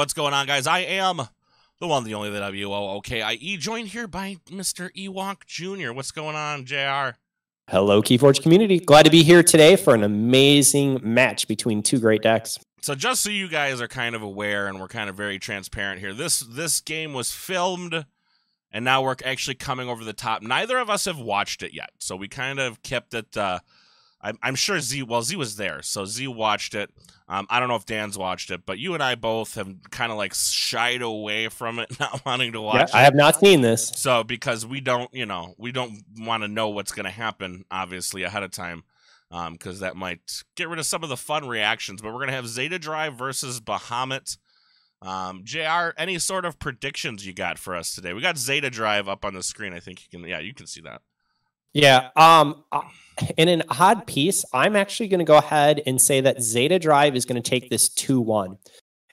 what's going on, guys? I am the one, the only, the W O O K I E, joined here by Mr. Ewok Jr. What's going on, JR? Hello, Keyforge community. Glad to be here today for an amazing match between two great decks. So just so you guys are kind of aware and we're kind of very transparent here, this this game was filmed and now we're actually coming over the top. Neither of us have watched it yet. So we kind of kept it uh I'm, I'm sure Z. Well, Z was there, so Z watched it. Um, I don't know if Dan's watched it, but you and I both have kind of like shied away from it, not wanting to watch. Yeah, I have not seen this. So because we don't, you know, we don't want to know what's going to happen, obviously ahead of time, because um, that might get rid of some of the fun reactions. But we're going to have Zeta Drive versus Bahamut. Um, Jr. Any sort of predictions you got for us today? We got Zeta Drive up on the screen. I think you can. Yeah, you can see that. Yeah. Um, uh, in an odd piece, I'm actually going to go ahead and say that Zeta Drive is going to take this 2 1.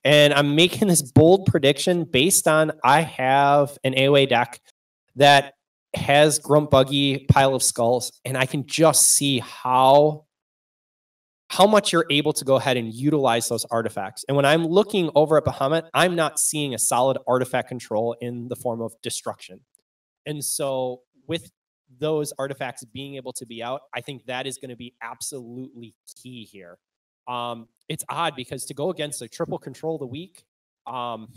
And I'm making this bold prediction based on I have an AOA deck that has Grunt Buggy, Pile of Skulls, and I can just see how how much you're able to go ahead and utilize those artifacts. And when I'm looking over at Bahamut, I'm not seeing a solid artifact control in the form of destruction. And so with those artifacts being able to be out, I think that is going to be absolutely key here. Um, it's odd because to go against a triple control the weak, um,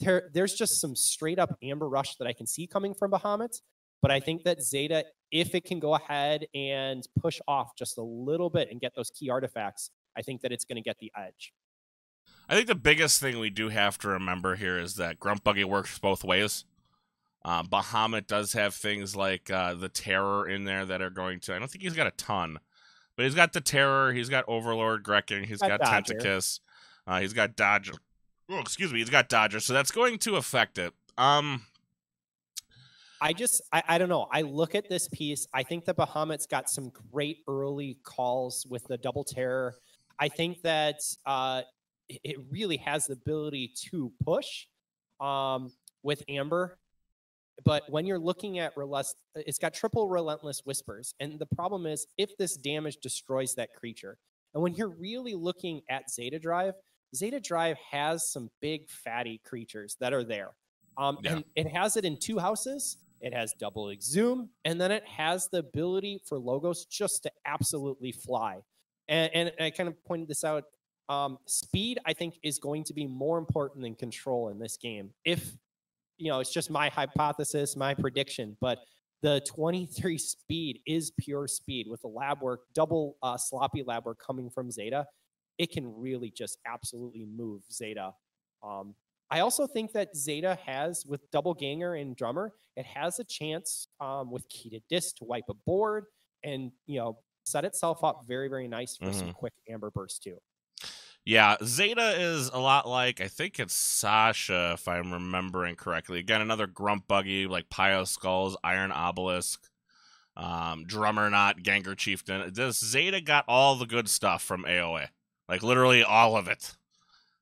there there's just some straight up amber rush that I can see coming from Bahamut. But I think that Zeta, if it can go ahead and push off just a little bit and get those key artifacts, I think that it's going to get the edge. I think the biggest thing we do have to remember here is that Grunt Buggy works both ways. Uh, Bahamut does have things like uh, the Terror in there that are going to. I don't think he's got a ton, but he's got the Terror. He's got Overlord Greking. He's got, got Tentacus. Uh, he's got Dodger. Oh, excuse me. He's got Dodger. So that's going to affect it. Um, I just, I, I don't know. I look at this piece. I think the Bahamut's got some great early calls with the Double Terror. I think that uh, it really has the ability to push um, with Amber but when you're looking at relentless, it's got triple relentless whispers. And the problem is if this damage destroys that creature. And when you're really looking at Zeta Drive, Zeta Drive has some big fatty creatures that are there. Um, yeah. And it has it in two houses. It has double exhume, and then it has the ability for logos just to absolutely fly. And, and I kind of pointed this out. Um, speed, I think, is going to be more important than control in this game. If you know, it's just my hypothesis, my prediction, but the 23 speed is pure speed with the lab work, double uh, sloppy lab work coming from Zeta. It can really just absolutely move Zeta. Um, I also think that Zeta has, with double ganger and drummer, it has a chance um, with key to Dis to wipe a board and you know set itself up very very nice for mm-hmm. some quick amber burst too. Yeah, Zeta is a lot like I think it's Sasha, if I'm remembering correctly. Again, another grump Buggy, like Pile Skulls, Iron Obelisk, um, Drumernaut, Ganger Chieftain. This Zeta got all the good stuff from AOA. Like literally all of it.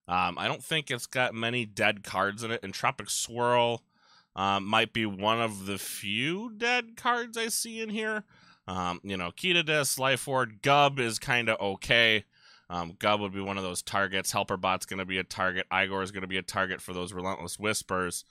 Um, I don't think it's got many dead cards in it. Entropic Swirl um, might be one of the few dead cards I see in here. Um, you know, Key to Dis, Life Ward, Gub is kind of okay. Um, Gub would be one of those targets. Helperbot's going to be a target. Eyegor is going to be a target for those relentless whispers.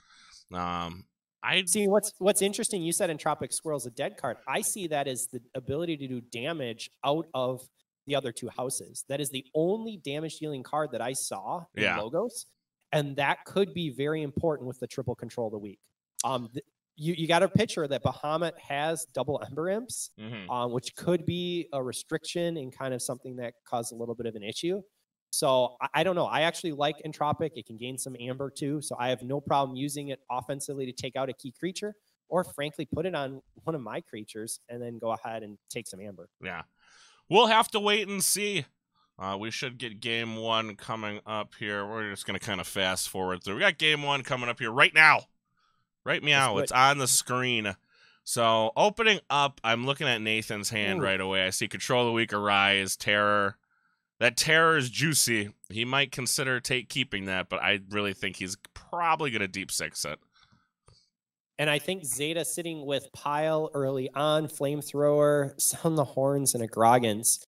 Um, I see what's what's interesting. You said Entropic Swirl's a dead card. I see that as the ability to do damage out of the other two houses. That is the only damage dealing card that I saw in yeah. logos, and that could be very important with the triple control of the weak. Um, th- you, you got a picture that Bahamut has double Ember Imps, mm-hmm. um, which could be a restriction and kind of something that caused a little bit of an issue. So I, I, don't know. I actually like Entropic. It can gain some Amber too. So I have no problem using it offensively to take out a key creature, or frankly, put it on one of my creatures and then go ahead and take some Amber. Yeah. We'll have to wait and see. Uh, we should get game one coming up here. We're just going to kind of fast forward through. We got game one coming up here right now. Right meow. It's on the screen. So opening up, I'm looking at Nathan's hand Ooh. right away. I see Control of the Weak Arise, Terror. That Terror is juicy. He might consider take keeping that, but I really think he's probably going to deep six it. And I think Zeta sitting with Pile early on, Flamethrower, Sound the Horns, and a Groggins.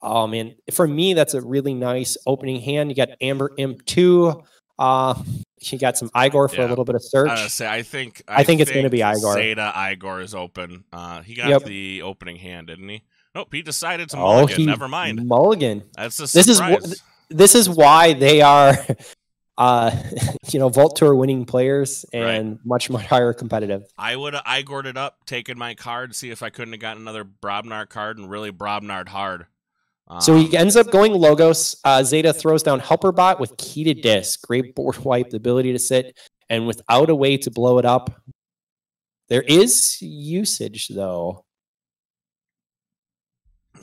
Oh man, for me, that's a really nice opening hand. You got Amber Imp 2, Uh, he got some Eyegor for Yeah. a little bit of search. gonna say I think I think it's gonna be Eyegor. Zeta Eyegor is open. Uh, he got Yep. the opening hand, didn't he? Nope, he decided to Oh, mulligan. he- Never mind. Mulligan. That's a This is. This is why they are, uh, you know, Vault Tour winning players Right. and much much higher competitive. I would have Eyegored it up, taken my card, see if I couldn't have gotten another Brobnar card and really Brobnard hard. So he ends up going Logos. Uh, Zeta throws down Helperbot with key to Dis, great board wipe, the ability to sit, and without a way to blow it up. There is usage though.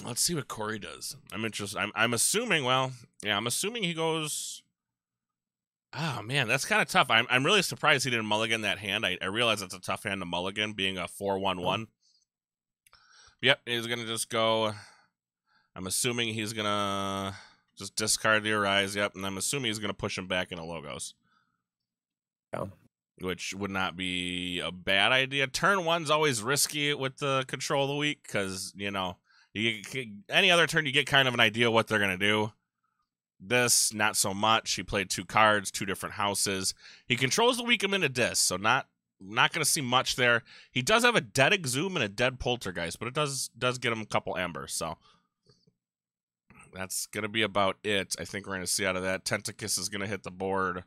Let's see what Corey does. I'm interested. I'm I'm assuming. Well, yeah, I'm assuming he goes. Oh man, that's kind of tough. I'm I'm really surprised he didn't mulligan that hand. I, I realize it's a tough hand to mulligan, being a four one one. Yep, he's gonna just go. I'm assuming he's gonna just discard the arise. Yep, and I'm assuming he's gonna push him back into logos. Yeah. Which would not be a bad idea. Turn one's always risky with the control of the weak because you know you get, any other turn you get kind of an idea what they're gonna do. This not so much. He played two cards, two different houses. He controls the weak him into Dis, so not not gonna see much there. He does have a dead exhume and a dead poltergeist, but it does does get him a couple embers, so that's gonna be about it. I think we're gonna see out of that. Tentacus is gonna hit the board.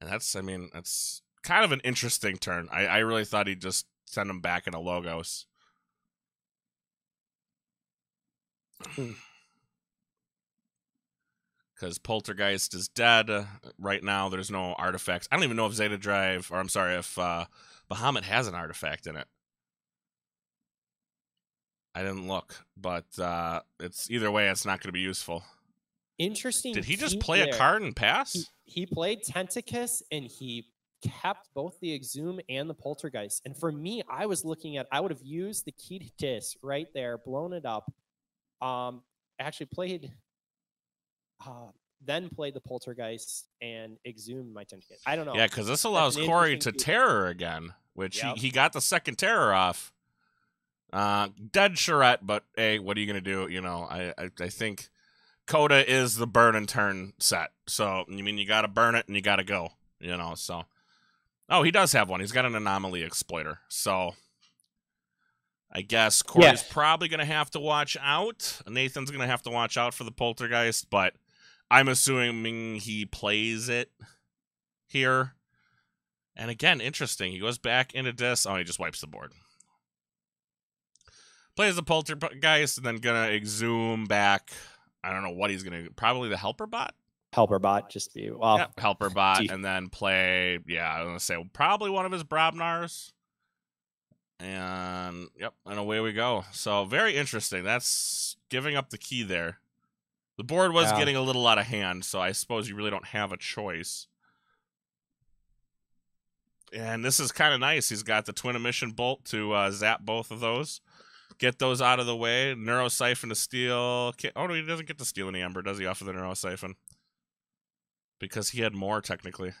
And that's I mean, that's kind of an interesting turn. I, I really thought he'd just send him back into logos. Hmm. Because Poltergeist is dead uh, right now. There's no artifacts. I don't even know if Zeta Drive, or I'm sorry, if uh, Bahamut has an artifact in it. I didn't look, but uh, it's either way, it's not going to be useful. Interesting. Did he just play a card and pass? He, he played Tentacus and he kept both the Exhume and the Poltergeist. And for me, I was looking at I would have used the key to Dis right there, blown it up. Um, actually played, uh, then played the Poltergeist and Exhumed my Tentacus. I don't know. Yeah, because this allows Corey to terror again, which Yep. he, he got the second terror off. Uh, dead Charette, but hey, what are you gonna do? You know, I I, I think Coda is the burn and turn set. So you mean you got to burn it and you got to go. You know, so oh, he does have one. He's got an anomaly exploiter. So I guess Corey's probably gonna have to watch out. Nathan's gonna have to watch out for the poltergeist, but I'm assuming he plays it here. And again, interesting. He goes back into this. Oh, he just wipes the board. Plays the poltergeist and then gonna exhume back. I don't know what he's gonna probably the helper bot. Helper bot, just be well. Yep, helper bot, and then play. Yeah, I was gonna say probably one of his Brobnars. And yep, and away we go. So very interesting. That's giving up the key there. The board was Yeah. getting a little out of hand, so I suppose you really don't have a choice. And this is kind of nice. He's got the twin emission bolt to uh, zap both of those. Get those out of the way. Neurosiphon to steal. Oh no, he doesn't get to steal any ember, does he? Off of the neurosiphon, because he had more technically.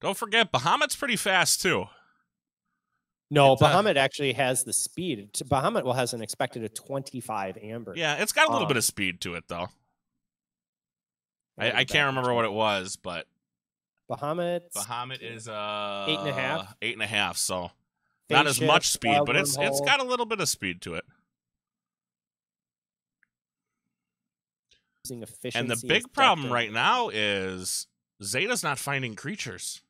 Don't forget, Bahamut's pretty fast too. No, It's, uh, Bahamut actually has the speed. Bahamut will has an expected of 25 amber. Yeah, it's got a little Um, bit of speed to it though. I, I can't remember what it was, but Bahamut. Bahamut is uh Eight and a half? Eight and a half, so not as much speed, but it's it's wormhole, got a little bit of speed to it. using efficiency And the big problem right now is Zeta's not finding creatures.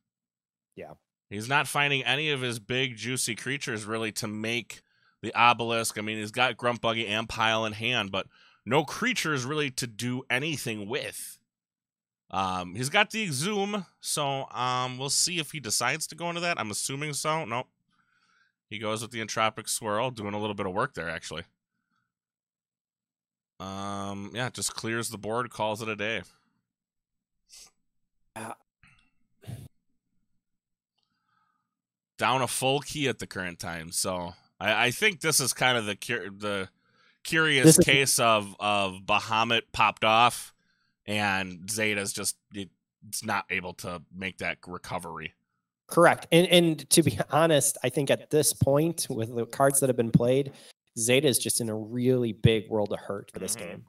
Yeah. He's not finding any of his big juicy creatures really to make the obelisk. I mean, he's got Grump Buggy and Pile in hand, but no creatures really to do anything with. Um, he's got the Exhume, so um, we'll see if he decides to go into that. I'm assuming so. Nope. He goes with the Entropic Swirl, doing a little bit of work there, actually. Um, yeah, just clears the board, calls it a day. Yeah. Down a full key at the current time, so I, I think this is kind of the cur- the curious is- case of of Bahamut popped off, and Zeta's just it, it's not able to make that recovery. Correct. And and to be honest, I think at this point, with the cards that have been played, Zeta is just in a really big world of hurt for this Mhm. game.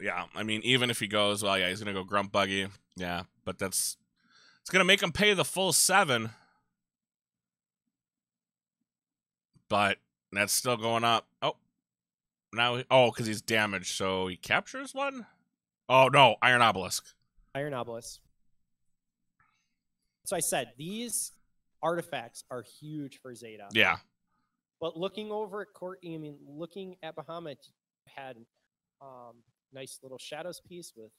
yeah, I mean, even if he goes, well, yeah, he's gonna go Grump Buggy. Yeah, but that's it's gonna make him pay the full seven. But that's still going up. Oh, now he, oh, because he's damaged, so he captures one. Oh no, Iron Obelisk. Iron Obelisk. So I said these artifacts are huge for Zeta. Yeah, But looking over at Courtney, I mean, looking at Bahamut, had um, nice little shadows piece with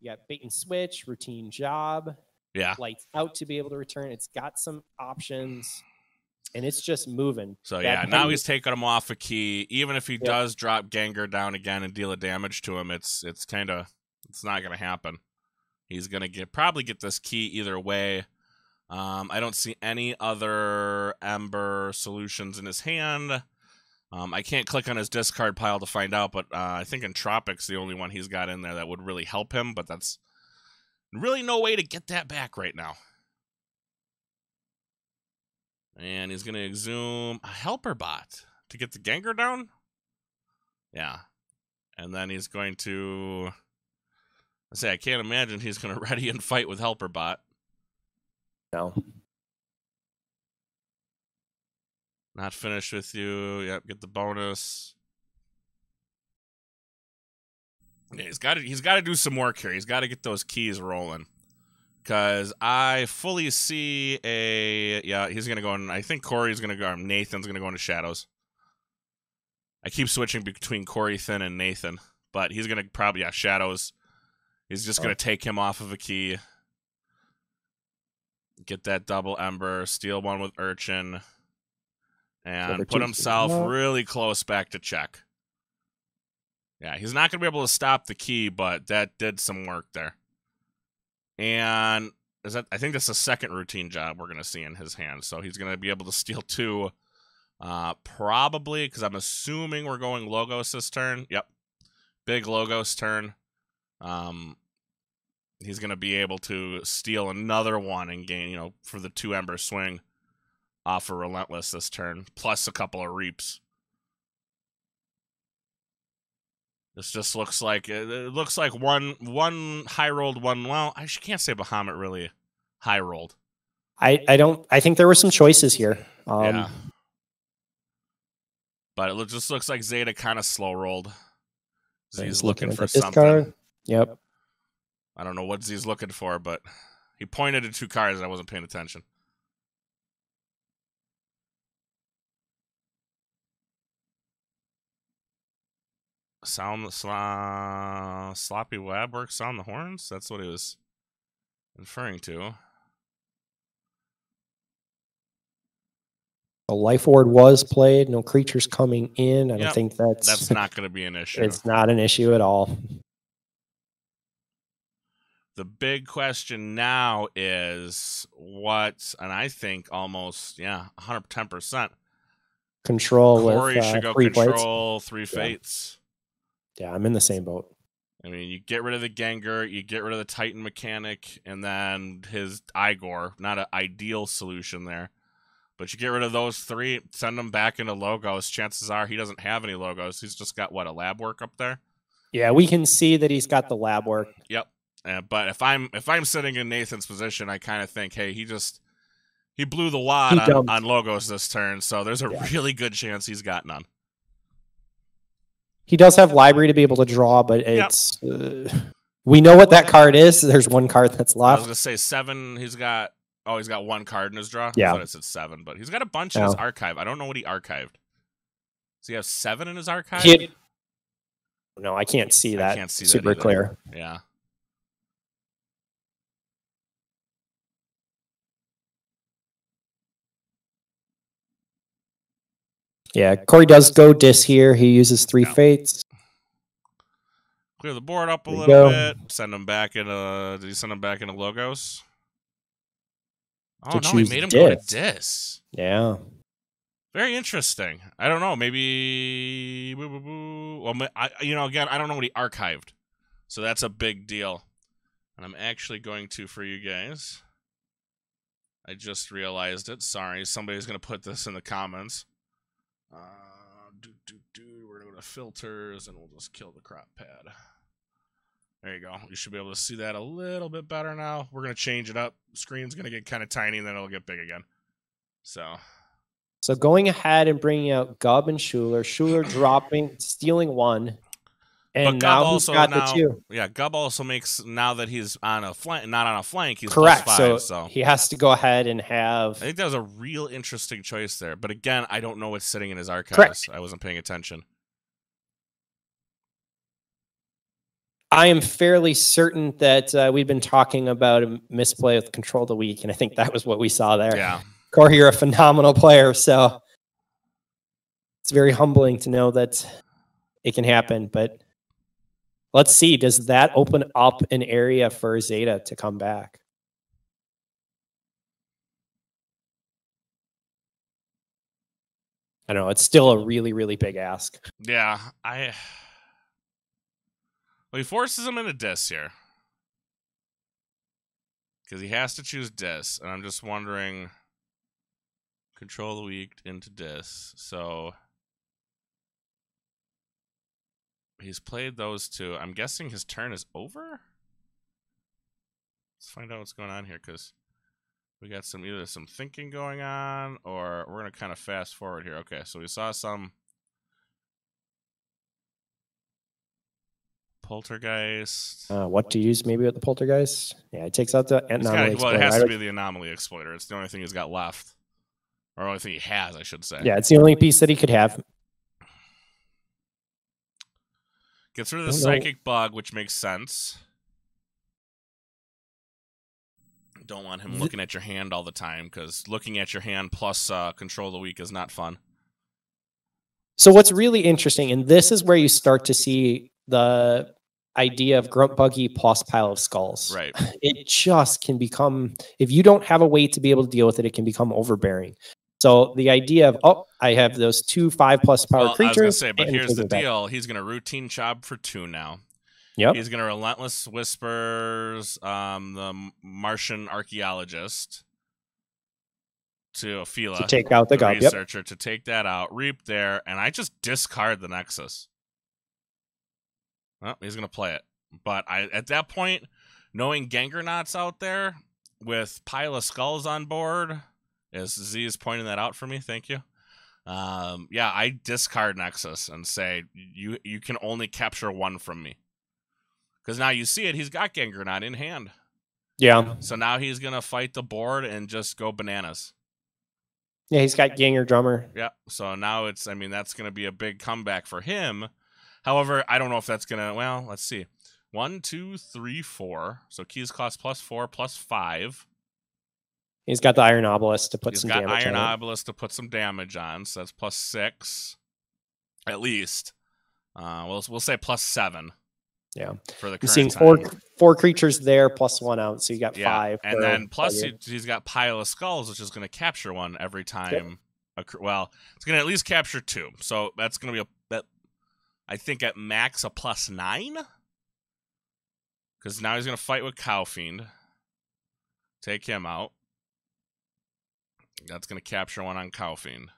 you got bait and switch, routine job, yeah. lights out to be able to return. It's got some options, and it's just moving. So That yeah, now he's taking him off a key. Even if he does drop Ganger down again and deal a damage to him, it's it's kind of it's not gonna happen. He's gonna get probably get this key either way. Um, I don't see any other Ember solutions in his hand. Um, I can't click on his discard pile to find out, but uh, I think Entropic's the only one he's got in there that would really help him. But that's really no way to get that back right now. And he's going to exhume a helper bot to get the Ganger down. Yeah. And then he's going to. I say, I can't imagine he's going to ready and fight with helper bot. No. Not finished with you. Yep, get the bonus. Yeah, he's got to he's got to do some work here. He's got to get those keys rolling. Cause I fully see a yeah, he's gonna go in. I think Corey's gonna go. Nathan's gonna go into shadows. I keep switching between Corey Thin and Nathan, but he's gonna probably yeah shadows. He's just gonna Oh. take him off of a key. Get that double ember, steal one with Urchin, and Silver put himself really close back to check. Yeah, he's not going to be able to stop the key, but that did some work there. And is that I think that's the second routine job we're going to see in his hand. So he's going to be able to steal two uh probably cuz I'm assuming we're going Logos this turn. Yep. Big Logos turn. Um he's going to be able to steal another one and gain, you know, for the two ember swing off of Relentless this turn, plus a couple of reaps. This just looks like it looks like one one high rolled one. Well, I can't say Bahamut really high rolled. I, I don't I think there were some choices here. Um, yeah, but it just looks like Zeta kind of slow rolled. Z's looking at for something. discard. Yep. I don't know what he's looking for, but he pointed to two cards. and I wasn't paying attention. Sound sla, sloppy lab work sound the horns. That's what he was referring to. A lifeward was played. No creatures coming in. I don't think that's That's not going to be an issue. it's not an issue at all. The big question now is what, and I think almost yeah, 110 percent. Control Corey with uh, should go three fates. control three fates. Yeah, I'm in the same boat. I mean, you get rid of the Ganger, you get rid of the Titan mechanic, and then his Eyegor. Not an ideal solution there. But you get rid of those three, send them back into logos. Chances are he doesn't have any logos. He's just got what a lab work up there. Yeah, we can see that he's got the lab work. Yep. Uh, but if I'm if I'm sitting in Nathan's position, I kind of think, hey, he just he blew the wad on, on logos this turn, so there's a Yeah. really good chance he's got none. He does have library to be able to draw, but Yep. it's uh, we know what that card is. There's one card that's I was gonna say seven. He's got oh, he's got one card in his draw. Yeah. I thought it said seven, but he's got a bunch in his archive. I don't know what he archived. Does he have seven in his archive? He- no, I can't see that. I that. can't see that super either. clear. Yeah. Yeah, Corey does go dis here. He uses three Yeah. fates. Clear the board up a There little go. bit. Send him back in into. Did he send him back into logos? Oh To no, he made him go to dis. dis. Yeah. Very interesting. I don't know. Maybe. Boo, boo, boo. Well, I, you know, again, I don't know what he archived, so that's a big deal. And I'm actually going to for you guys. I just realized it. Sorry, somebody's gonna put this in the comments. Uh, do, do, do. We're gonna go to filters and we'll just kill the crop pad. There you go. You should be able to see that a little bit better now. We're going to change it up. Screen's going to get kind of tiny and then it'll get big again. So. So going ahead and bringing out Gub and Shooler. Shooler dropping, stealing one. And but now also got now, the two. yeah, Gub also makes now that he's on a flank, not on a flank. He's Correct. Plus so, so he has to go ahead and have. I think that was a real interesting choice there. But again, I don't know what's sitting in his archives. Correct. I wasn't paying attention. I am fairly certain that uh, we've been talking about a misplay with control of the weak, and I think that was what we saw there. Yeah. Corey, you're a phenomenal player, so it's very humbling to know that it can happen. But let's see, does that open up an area for Zeta to come back? I don't know. It's still a really, really big ask. Yeah, I. Well, he forces him into dis here because he has to choose dis, and I'm just wondering. Control the weak into dis, so he's played those two. I'm guessing his turn is over. Let's find out what's going on here because we got some either some thinking going on or we're gonna kind of fast forward here. Okay, so we saw some poltergeist. Uh, what to use maybe with the poltergeist? Yeah, it takes out the anomaly got- well, it has to be the anomaly exploiter. It's the only thing he's got left, or only thing he has, I should say. Yeah, it's the only piece that he could have. Gets rid of the Don't know. psychic bug, which makes sense. Don't want him looking at your hand all the time because looking at your hand plus uh, control the weak is not fun. So what's really interesting, and this is where you start to see the idea of grunt buggy plus pile of skulls. Right. It just can become if you don't have a way to be able to deal with it, it can become overbearing. So the idea of oh, I have those two five plus power Well, I was creatures. gonna say, but here's the deal: he's gonna routine job for two now. Yep. He's gonna relentless whispers um, the Martian archaeologist to Ophila, to take out the the gob. Yep. researcher, to take that out, reap there, and I just discard the Nexus. Well, he's gonna play it, but I at that point, knowing Gangernauts out there with pile of skulls on board, as Z is pointing that out for me. Thank you. Um, yeah, I discard Nexus and say you you can only capture one from me. Because now you see it, he's got Gangernaut in hand. Yeah. So now he's gonna fight the board and just go bananas. Yeah, he's got Ganger drummer. Yeah. So now it's I mean that's gonna be a big comeback for him. However, I don't know if that's gonna well, let's see. One, two, three, four. So keys cost plus four, plus five. He's got the Iron Obelisk to put He's some got damage Iron on. Obelisk to put some damage on, so that's plus six, at least. Uh, we'll we'll say plus seven Yeah. for the current seeing time. four four creatures there plus one out, so you got yeah, five. and for then plus he, he's got pile of skulls, which is going to capture one every time. a well, it's going to at least capture two, so that's going to be a that I think at max a plus nine. Because now he's going to fight with Cowfiend. Take him out. That's going to capture one on Cowfiend.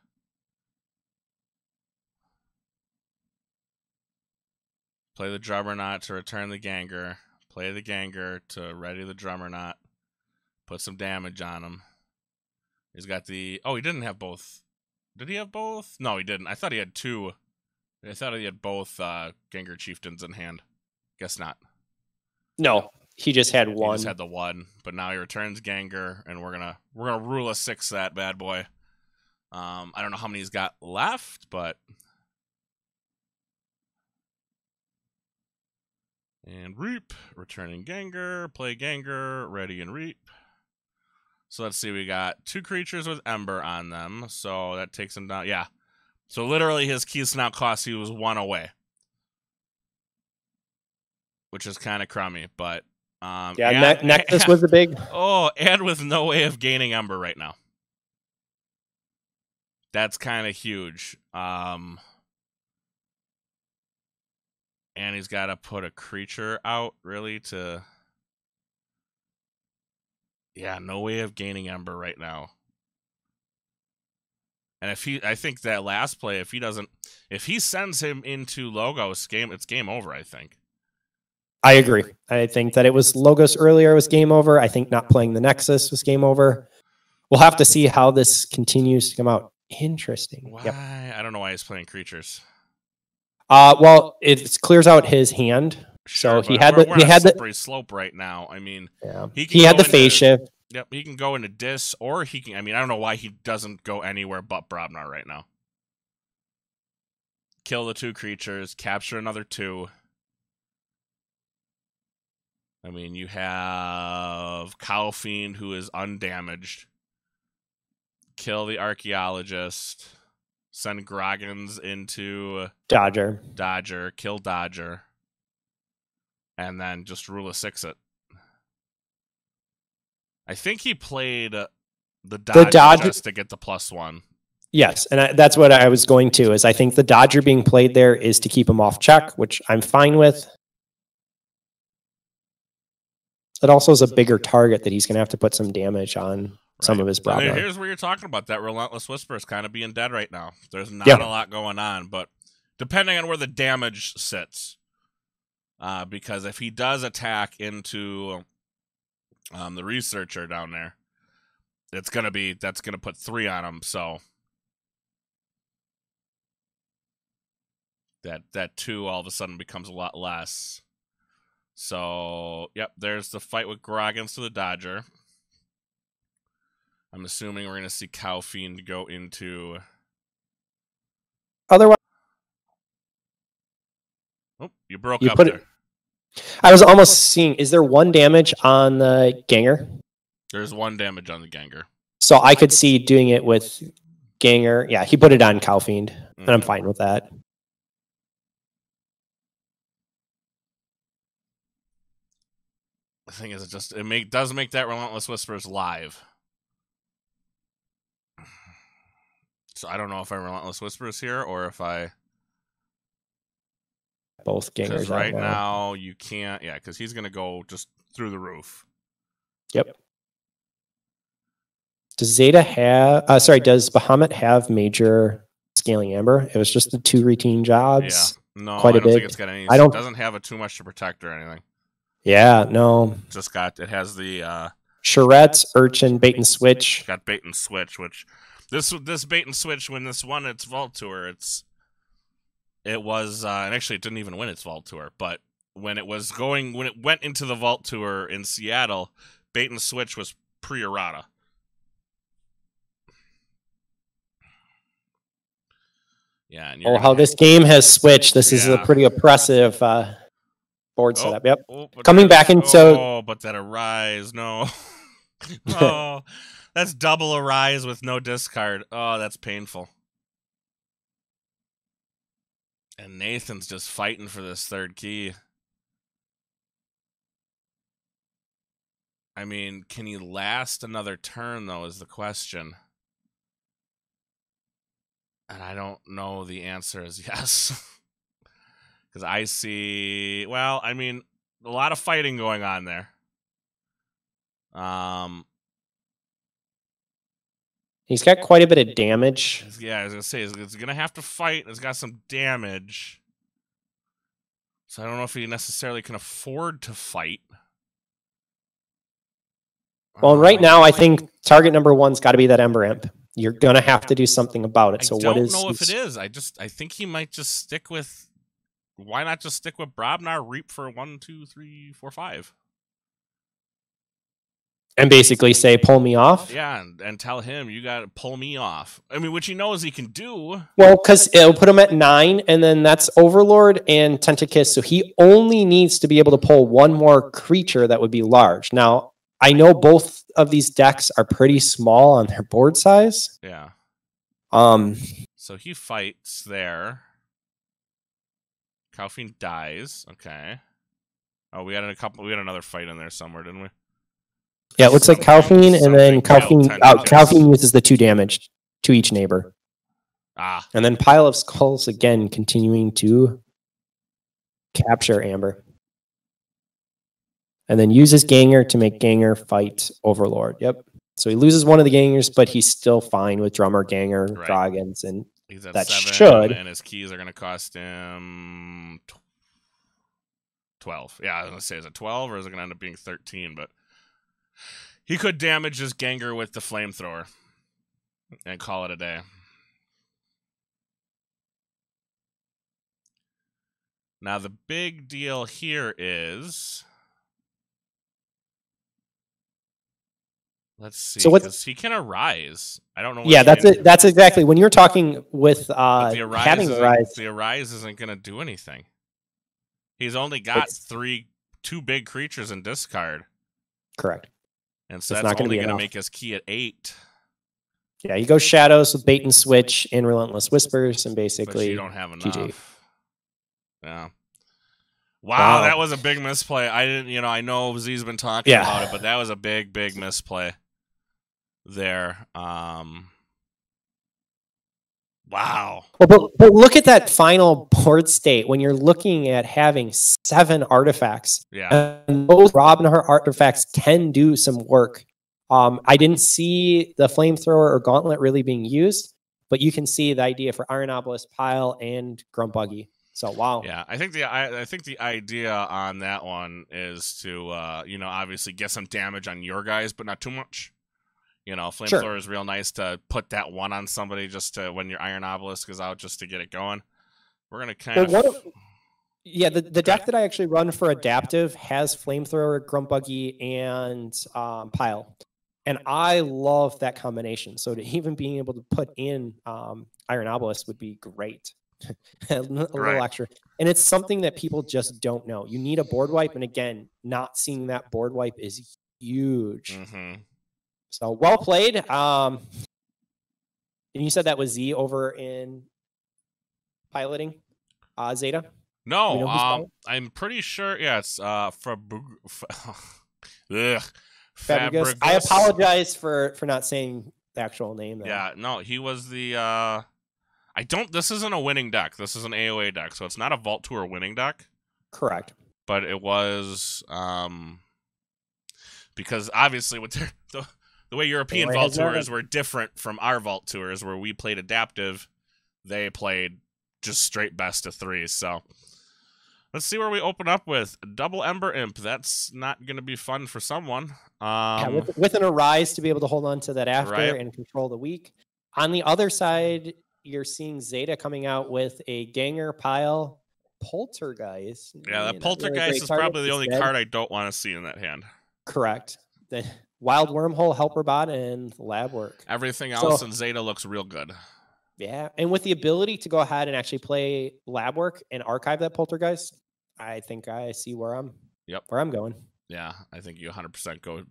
Play the Drumernaut to return the Ganger. Play the Ganger to ready the Drumernaut. Put some damage on him. He's got the. Oh, he didn't have both. Did he have both? No, he didn't. I thought he had two. I thought he had both uh, Ganger Chieftains in hand. Guess not. no, he just had one. He just had the one, but now he returns Ganger, and we're gonna we're gonna rule a six that bad boy. Um, I don't know how many he's got left, but and reap, returning Ganger, play Ganger, ready and reap. So let's see, we got two creatures with Ember on them, so that takes him down. Yeah, so literally his keys now cost he was one away, which is kind of crummy, but um, yeah, and- ne- Nexus was the big. Oh, and with no way of gaining Ember right now. That's kind of huge. Um, and he's got to put a creature out, really, to. Yeah, no way of gaining Ember right now. And if he, I think that last play, if he doesn't, if he sends him into Logos game, it's game over. I think. I agree. I think that it was Logos earlier was game over. I think not playing the Nexus was game over. We'll have to see how this continues to come out. Interesting. Why? Yep. I don't know why he's playing creatures. Uh, well, it clears out his hand. Sure, he had the- he had the- slope right now. I mean, Yeah. he, can He had the phase shift. Yep, he can go into dis, or he can. I mean, I don't know why he doesn't go anywhere but Brobnar right now. Kill the two creatures, capture another two. I mean, you have Cow Fiend who is undamaged. Kill the archaeologist. Send Groggins into Dodger. Dodger. Kill Dodger. And then just rule a six it. I think he played uh, the Dodger, Dodger- just to get the plus one. Yes, and I, that's what I was going to. Is I think the Dodger being played there is to keep him off check, which I'm fine with. It also is a bigger target that he's going to have to put some damage on some of his Brobnar. here's where you're talking about that relentless whisper is kind of being dead right now. There's not Yeah. a lot going on, but depending on where the damage sits, uh, because if he does attack into um, the researcher down there, it's gonna be that's gonna put three on him. So that that two all of a sudden becomes a lot less. So yep, there's the fight with Groggins to the Dodger. I'm assuming we're gonna see Cow Fiend go into. Otherwise, Oh, you broke You up put it- I was almost seeing. Is there one damage on the Ganger? There's one damage on the Ganger. So I could see doing it with Ganger. Yeah, he put it on Cowfiend, and I'm Mhm. fine with that. Thing is, it just it make does make that Relentless Whispers live. So I don't know if I Relentless Whispers here or if I Both Gangers right now. you can't. Yeah, because he's gonna go just through the roof. Yep. Does Zeta have? Uh, sorry, does Bahamut have major scaling amber? It was just the two routine jobs. Yeah, no, quite I a don't think bit. it's got any. I don't- It doesn't have a too much to protect or anything. Yeah, no. Just got it has the uh Charettes, Urchin, Bait and Switch. got bait and switch, which this this bait and switch when this won its vault tour, it's it was uh, and actually it didn't even win its vault tour, but when it was going when it went into the vault tour in Seattle, bait and switch was pre errata. Yeah, Oh, how this game has switched. This is a pretty oppressive uh, board Oh, setup. Yep. oh, Coming back in, so- oh, but that arise, no, oh, that's double arise with no discard. Oh, that's painful. And Nathan's just fighting for this third key. I mean, can he last another turn though? Is the question. And I don't know the answer is yes. Because I see, well, I mean, a lot of fighting going on there. Um, He's got quite a bit of damage. yeah, I was gonna say he's, it's gonna have to fight. He's got some damage, so I don't know if he necessarily can afford to fight. Well, right Um, now, I think target number one's got to be that Ember Imp. You're gonna have to do something about it. So I don't what is? know if it is. I just I think he might just stick with. Why not just stick with Brobnar Reap for one, two, three, four, five? And basically say, pull me off. Yeah, and, and tell him you got to pull me off. I mean, which he knows he can do. Well, because it'll put him at nine, and then that's Overlord and Tentacus. So he only needs to be able to pull one more creature that would be large. Now, I know both of these decks are pretty small on their board size. Yeah. Um, So he fights there. Calfiend dies. Okay. Oh, we had a couple. We had another fight in there somewhere, didn't we? yeah, it looks like Calfine, and then Calfine, uh, Calfine uses the two damage to each neighbor. Ah, And then Pile of Skulls again continuing to capture Amber. And then uses Ganger to make Ganger fight Overlord. Yep. So he loses one of the gangers, but he's still fine with drummer, ganger, Right. Groggins, and He's at That seven, should- and his keys are going to cost him twelve. Yeah, I was going to say, is it twelve or is it going to end up being thirteen? But he could damage his ganger with the flamethrower and call it a day. Now the big deal here is. Let's see. So what's- he can arise. I don't know. what yeah, that's it. That's exactly when you're talking with uh, the arise having isn't, Arise. the arise isn't going to do anything. He's only got It's- three, two big creatures in discard, Correct. and so It's that's not gonna only going to make his key at eight. Yeah, you go shadows with bait and switch and relentless whispers, and But basically you don't have enough. GG. Yeah. Wow, Wow. that was a big misplay. I didn't, you know, I know Z's been talking Yeah. about it, but that was a big, big misplay there. Um. Wow. Well, but, but look at that final board state when you're looking at having seven artifacts. Yeah. And those Robin Hood artifacts can do some work. Um, I didn't see the flamethrower or gauntlet really being used, but you can see the idea for Iron Obelisk, Pile, and Grunt Buggy. So wow. Yeah, I think the I, I think the idea on that one is to uh, you know obviously get some damage on your guys, but not too much. You know, flamethrower Sure. is real nice to put that one on somebody just to when your iron obelisk is out just to get it going. We're gonna kind Well, of Yeah, the, the deck that I actually run for adaptive has flamethrower, grunt buggy, and um, pile, and I love that combination. So to even being able to put in um, iron obelisk would be great. a little Right. extra, and it's something that people just don't know. You need a board wipe, and again, not seeing that board wipe is huge. hmm So well played. Um, and you said that was Z over in piloting uh, Zeta. No, You know um, I'm pretty sure. Yeah, it's uh, F- Fabregas. I apologize for for not saying the actual name. There. Yeah, no, he was the. uh I don't. This isn't a winning deck. This is an AOA deck, so it's not a Vault Tour winning deck. correct. but it was um because obviously with their, the the way European Right, vault tours were different from our vault tours where we played adaptive, they played just straight best of three. So let's see where we open up with double Ember Imp. That's not going to be fun for someone. yeah, Um, with, with an arise to be able to hold on to that after Right. and control the weak. On the other side, you're seeing Zeta coming out with a Ganger Pile Poltergeist. yeah, that not really Poltergeist is probably the only dead. card I don't want to see in that hand. Correct. Wild Wormhole, Helper Bot, and Lab Work. Everything So- else in Zeta looks real good. Yeah, and with the ability to go ahead and actually play Lab Work and archive that Poltergeist, I think I see where I'm. Yep. Where I'm going. Yeah, I think you 100% go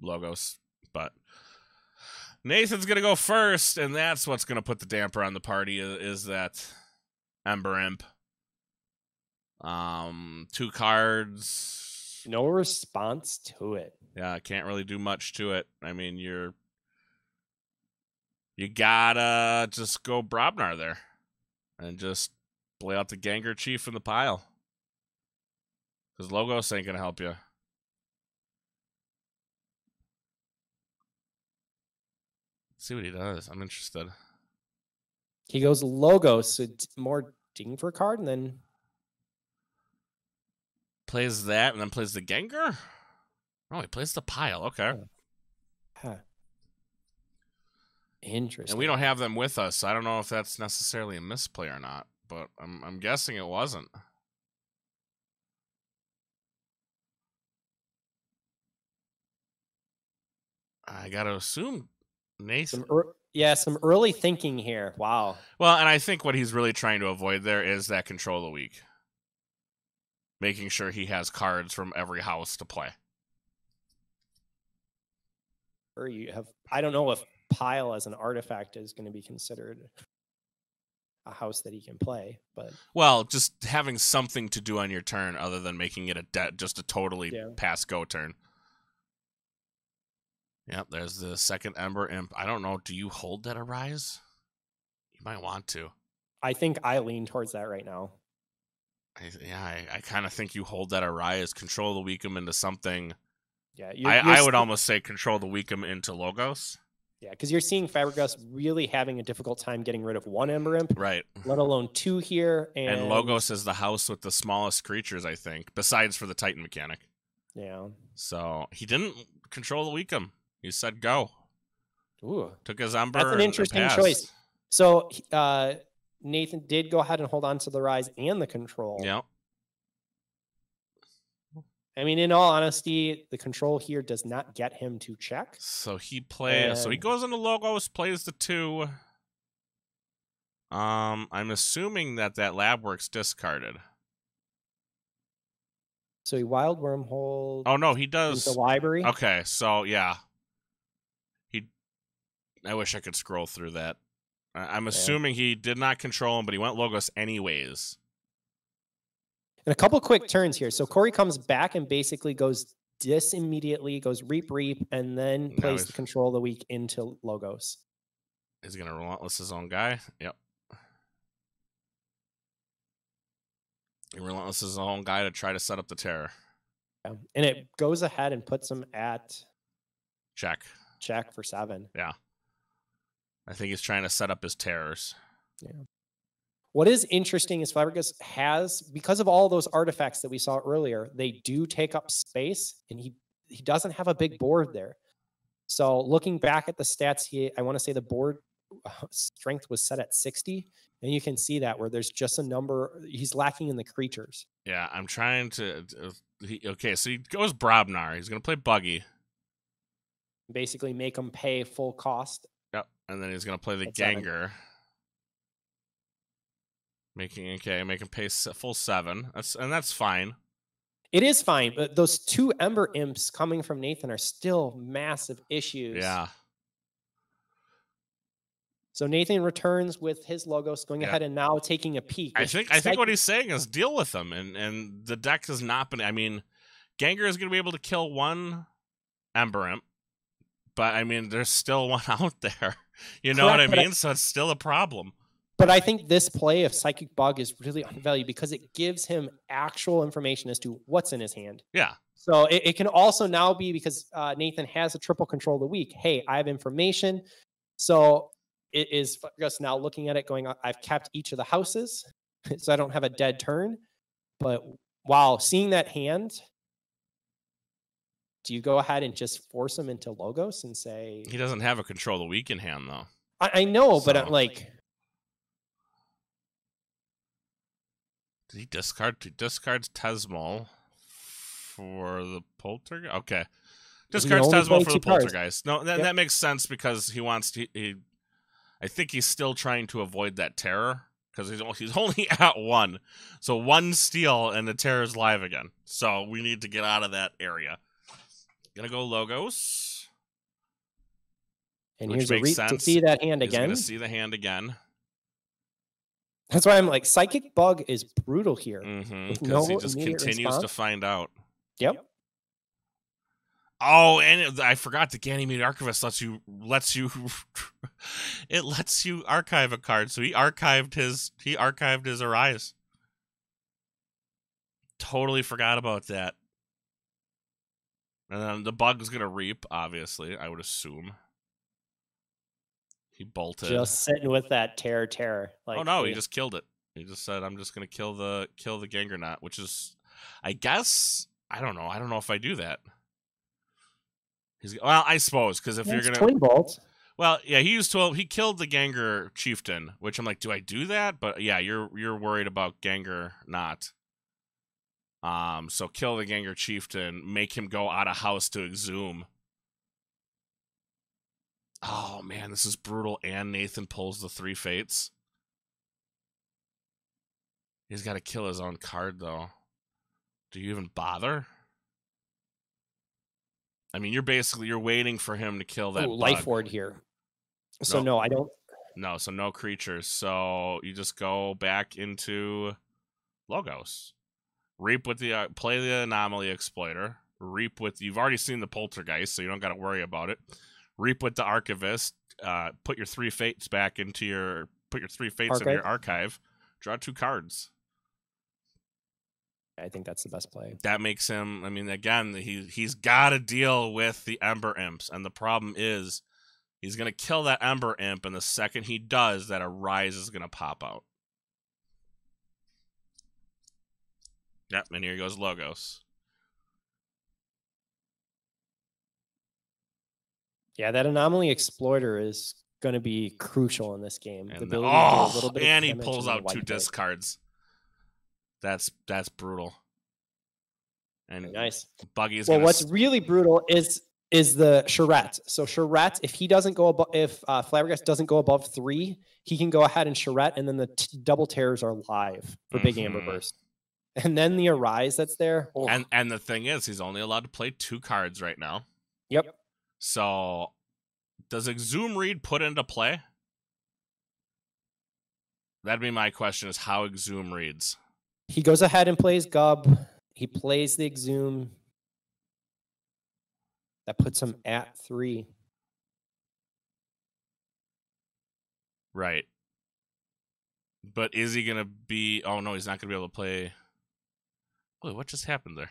logos, but Nathan's gonna go first, and that's what's gonna put the damper on the party. Is, is that Ember Imp? Um, two cards. No response to it. Yeah, can't really do much to it. I mean, you're you gotta just go Brobnar there, and just play out the Ganger Chief in the pile. Because Logos ain't gonna help you. see what he does. I'm interested. He goes logos, so more ding for a card, and then Plays that and then plays the Ganger? Oh, he plays the pile. Okay. huh. interesting. And we don't have them with us. So I don't know if that's necessarily a misplay or not, but I'm I'm guessing it wasn't. I gotta assume Nathan. some ear- yeah, some early thinking here. Wow. Well, and I think what he's really trying to avoid there is that control of the weak. Making sure he has cards from every house to play. Or you have I don't know if pile as an artifact is going to be considered a house that he can play, but Well, just having something to do on your turn other than making it a de- just a totally Yeah. pass go turn. Yep, there's the second Ember Imp. I don't know. Do you hold that Arise? You might want to. I think I lean towards that right now. I, yeah, I, I kind of think you hold that Arise, control the Weakum into something Yeah, I, I would almost say control the Weakum into Logos. Yeah, because you're seeing Fabregas really having a difficult time getting rid of one Ember Imp, Right. let alone two here. And, And Logos is the house with the smallest creatures, I think, besides for the Titan mechanic. Yeah. So he didn't control the Weakum. He said go. Ooh. Took his Ember. That's an interesting choice. So uh, Nathan did go ahead and hold on to the rise and the control. Yeah. I mean, in all honesty, the control here does not get him to check. So he plays. So he goes into Logos, plays the two. Um, I'm assuming that that lab works discarded. So he wild wormhole Oh no, he does. the library. Okay, so yeah, he. I wish I could scroll through that. I- I'm assuming he did not control him, but he went Logos anyways. And a couple quick turns here. So Corey comes back and basically goes dis immediately, goes reap reap, and then Now plays the control of the week into logos. Is he gonna relentless his own guy? Yep. He relentless his own guy to try to set up the terror. Yeah. And it goes ahead and puts him at Check. check for seven. I think he's trying to set up his terrors. Yeah. What is interesting is Fabregas has, because of all those artifacts that we saw earlier, they do take up space, and he he doesn't have a big board there. So looking back at the stats, he I want to say the board uh, strength was set at 60, and you can see that where there's just a number he's lacking in the creatures. Yeah, I'm trying to. uh, he, okay, so he goes Brobnar. He's gonna play Buggy. Basically, make them pay full cost. And then he's gonna play the seven. Ganger. Making okay, making pay full seven. That's and that's fine. It is fine, but those two Ember Imps coming from Nathan are still massive issues. Yeah, So Nathan returns with his logos, going Yeah. ahead and now taking a peek. I think I think what he's saying is deal with them, and and the deck has not been. I mean, Ganger is gonna be able to kill one Ember Imp, but I mean, there's still one out there. You know what I Correct, but I- mean? so it's still a problem. But I think this play of Psychic Bug is really undervalued because it gives him actual information as to what's in his hand. Yeah, So it, it can also now be because uh, Nathan has a triple control of the week. Hey, I have information. So it is just now looking at it going, "I- I've kept each of the houses, so I don't have a dead turn. But wow, seeing that hand, do you go ahead and just force him into logos and say, he doesn't have a control the weak in hand though. I, I know, but uh, I'm like, Did he discard? He discards Tezmal for the poltergeist. Okay, discards played for the cards. poltergeist. No, that, Yep. that makes sense because he wants to. He, I think he's still trying to avoid that terror because he's he's only at one. So one steal and the terror is live again. So we need to get out of that area. Gonna go logos. and here's a makes to see that hand He's again. gonna see the hand again. That's why I'm like, Psychic Bug is brutal here. Mm-hmm. With Because he just continues to find out. Yep. Oh, and it- I forgot the Ganymede Archivist lets you lets you it lets you archive a card. So he archived his he archived his Arise. Totally forgot about that. And then the bug's gonna reap, obviously, I would assume. He bolted. Just sitting with that terror, terror. Oh, like, oh no, he hey, just killed it. He just said, "I'm just gonna kill the kill the Gangernaut," which is, I guess, I don't know. I don't know if I do that. He's well, I suppose because if that's you're gonna, twin bolt. well, yeah, he used twelve. He killed the Ganger chieftain, which I'm like, do I do that? But yeah, you're you're worried about Ganger not. Um, so kill the Ganger chieftain, make him go out of house to exhume. Oh man, this is brutal. And Nathan pulls the three fates. He's got to kill his own card though. Do you even bother? I mean, you're basically you're waiting for him to kill that Ooh, Lifeward here. So No. no, I don't. No, so no creatures. So you just go back into logos. Reap with the uh, play the anomaly exploiter. Reap with you've already seen the poltergeist, so you don't got to worry about it. Reap with the archivist. Uh, put your three fates back into your put your three fates in your archive. Draw two cards. I think that's the best play. That makes him. I mean, again, he he's got to deal with the Ember Imps, and the problem is he's gonna kill that Ember Imp, and the second he does, that Arise is gonna pop out. Yep, and here goes Logos. Yeah, that anomaly exploiter is going to be crucial in this game. And, The the- ability to do a oh, little bit and he pulls out two discards. That's that's brutal. And Nice. Buggy's Well, gonna what's s- really brutal is is the Charette. So Charette, if he doesn't go above, if uh, Flabbergast doesn't go above three, he can go ahead and Charette, and then the t- double tears are live for Big Amber. Burst. And then the arise that's there. oh, and and the thing is, he's only allowed to play two cards right now. yep. So, does Exhume Read put into play? That'd be my question: Is how Exhume reads? He goes ahead and plays Gub. He plays the Exhume. That puts him at three. Right. But is he gonna be? Oh no, he's not gonna be able to play. Wait, what just happened there?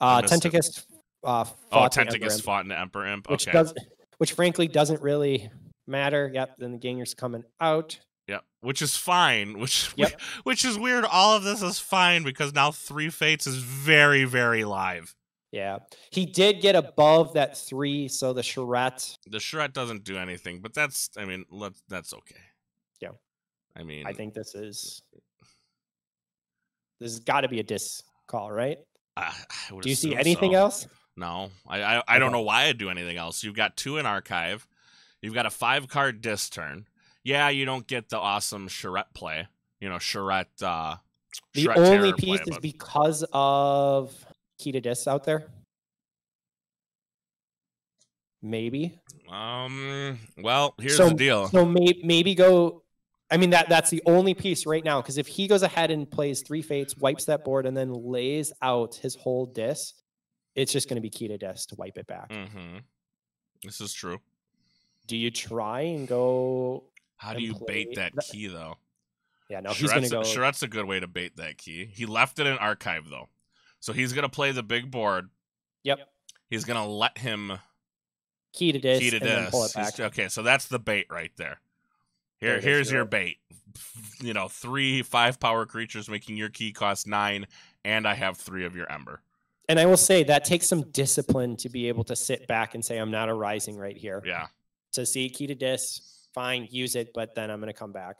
Uh, it. Uh, Oh, Ember fought an Emperor Imp. which does, which frankly doesn't really matter. Yep. Then the Ganger's coming out. Yep, which is fine. Which Yep. which is weird. All of this is fine because now Three Fates is very very live. Yeah, he did get above that three, so the Charette. The Charette doesn't do anything, but that's I mean let that's okay. Yeah. I mean I think this is this has got to be a dis call, right? I Do you see anything so. else? No, I I, I don't Okay. know why I'd do anything else. You've got two in archive. You've got a five card disc turn. Yeah, you don't get the awesome Charette play. You know, Charette. Uh, The Charette only piece play, is but- because of key to dis out there. Maybe. Um. Well, here's So- the deal. So may, maybe go. I mean that that's the only piece right now because if he goes ahead and plays three fates, wipes that board, and then lays out his whole disc, it's just going to be key to dis to wipe it back. mm-hmm. This is true. Do you try and go? How do you bait that the- key though? Yeah, no, he's going to go. Charette's a good way to bait that key. He left it in archive though, so he's gonna play the big board. Yep, He's gonna let him key to dis, key to and then pull it back. Okay, so that's the bait right there. Here, here's your bait. You know, three five power creatures making your key cost nine, and I have three of your ember. And I will say that takes some discipline to be able to sit back and say, I'm not a rising right here. Yeah, To see key to dis, fine, use it, but then I'm going to come back.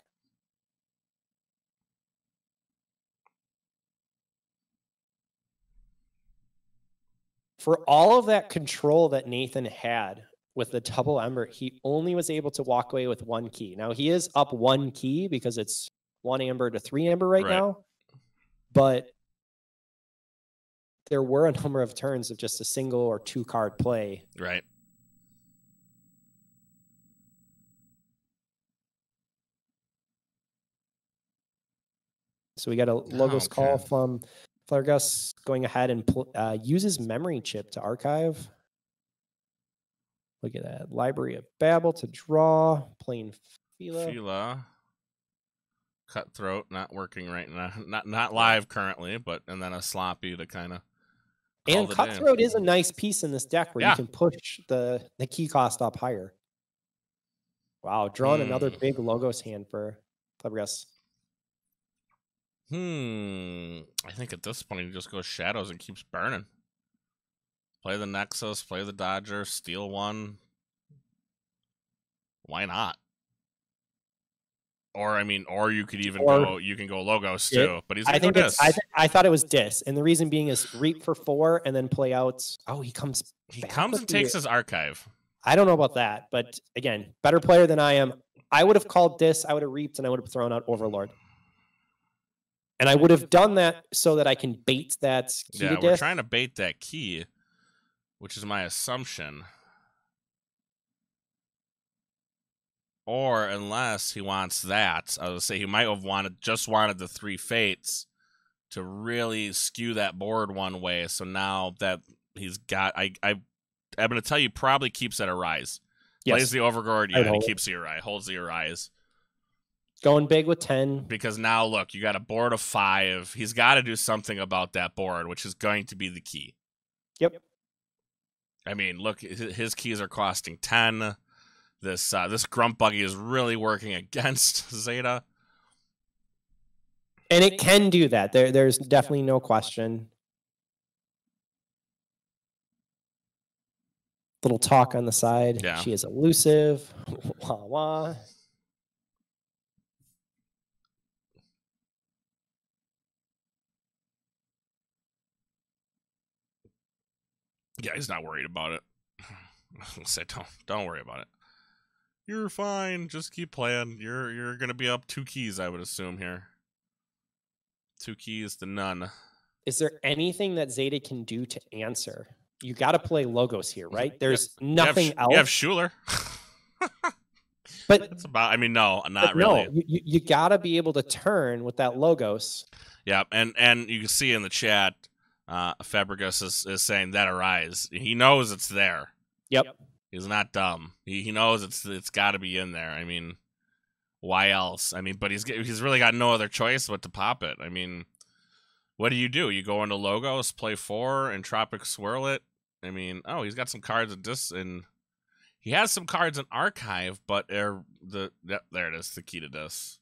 For all of that control that Nathan had with the double ember, he only was able to walk away with one key. Now he is up one key because it's one amber to three amber right, Right. now, but there were a number of turns of just a single or two card play right. So we got a logos call Oh, okay. from Flargus going ahead and pl- uh, uses memory chip to archive. Look at that. Library of Babel to draw. Plain Fila. Fila. Cutthroat not working right now. Not not live currently, but and then a sloppy to kind of. And Cutthroat is a nice piece in this deck where Yeah. you can push the, the key cost up higher. Wow, drawing another Hmm. big logos hand for Flargus. Hmm. I think at this point he just goes shadows and keeps burning. Play the Nexus, play the Dodger, steal one. Why not? Or I mean, or you could even Or- go. You can go logos too. But he's I think it's I, th- I thought it was dis, and the reason being is reap for four and then play out. Oh, he comes he comes and takes his archive. I don't know about that, but again, better player than I am. I would have called dis. I would have reaped, and I would have thrown out Overlord. And I would have done that so that I can bait that key Yeah, we're disc. trying to bait that key, which is my assumption. Or unless he wants that, I would say he might have wanted just wanted the three fates to really skew that board one way. So now that he's got, I, I, I'm going to tell you, probably keeps at a rise. Plays Yes. the overguard, yeah, and he keeps the arise, holds the arise. Going big with 10. because now look, you got a board of five. He's got to do something about that board, which is going to be the key. Yep. I mean, look, his keys are costing ten. This uh, this grump buggy is really working against Zeta. And it can do that. There, there's definitely no question. Little talk on the side. Yeah. She is elusive. wah wah. Yeah, he's not worried about it. Say don't don't worry about it. You're fine. Just keep playing. You're you're gonna be up two keys, I would assume here. Two keys to none. Is there anything that Zeta can do to answer? You got to play logos here, right? There's You have nothing Sch- else. You have Shooler. but That's about. I mean, no, not really. you, you, you got to be able to turn with that logos. Yeah, and and you can see in the chat, uh, Fabregas is, is saying that arise. He knows it's there. Yep. He's not dumb. He he knows it's it's got to be in there. I mean, why else? I mean, but he's he's really got no other choice but to pop it. I mean, what do you do? You go into logos, play four, Entropic Swirl it. I mean, oh, he's got some cards in dis and he has some cards in archive, but er, the yep, there it is, the key to Dis.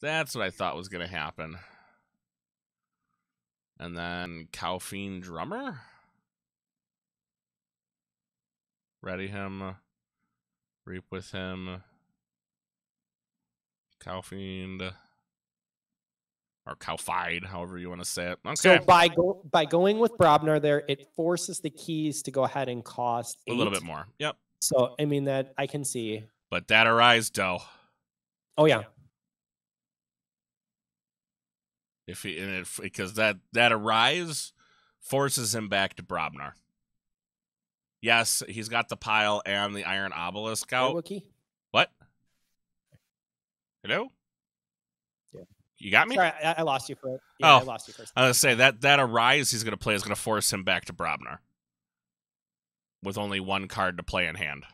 That's what I thought was gonna happen. And then Calfine Drummer. Ready him. Uh, reap with him. Calfiend. Or Calfide, however you want to say it. Okay. So by go, by going with Brobnar there, it forces the keys to go ahead and cost a little bit more. Yep. So I mean that I can see. But that arise dough. Oh yeah, If he and if because that that arise forces him back to Brobnar. Yes, he's got the pile and the iron obelisk out. Wookie. What? Hello? Yeah. You got me? Sorry, I, I lost you for. it. Yeah, I Oh. lost you for. a I was gonna say that that arise he's gonna play is gonna force him back to Brobnar. With only one card to play in hand.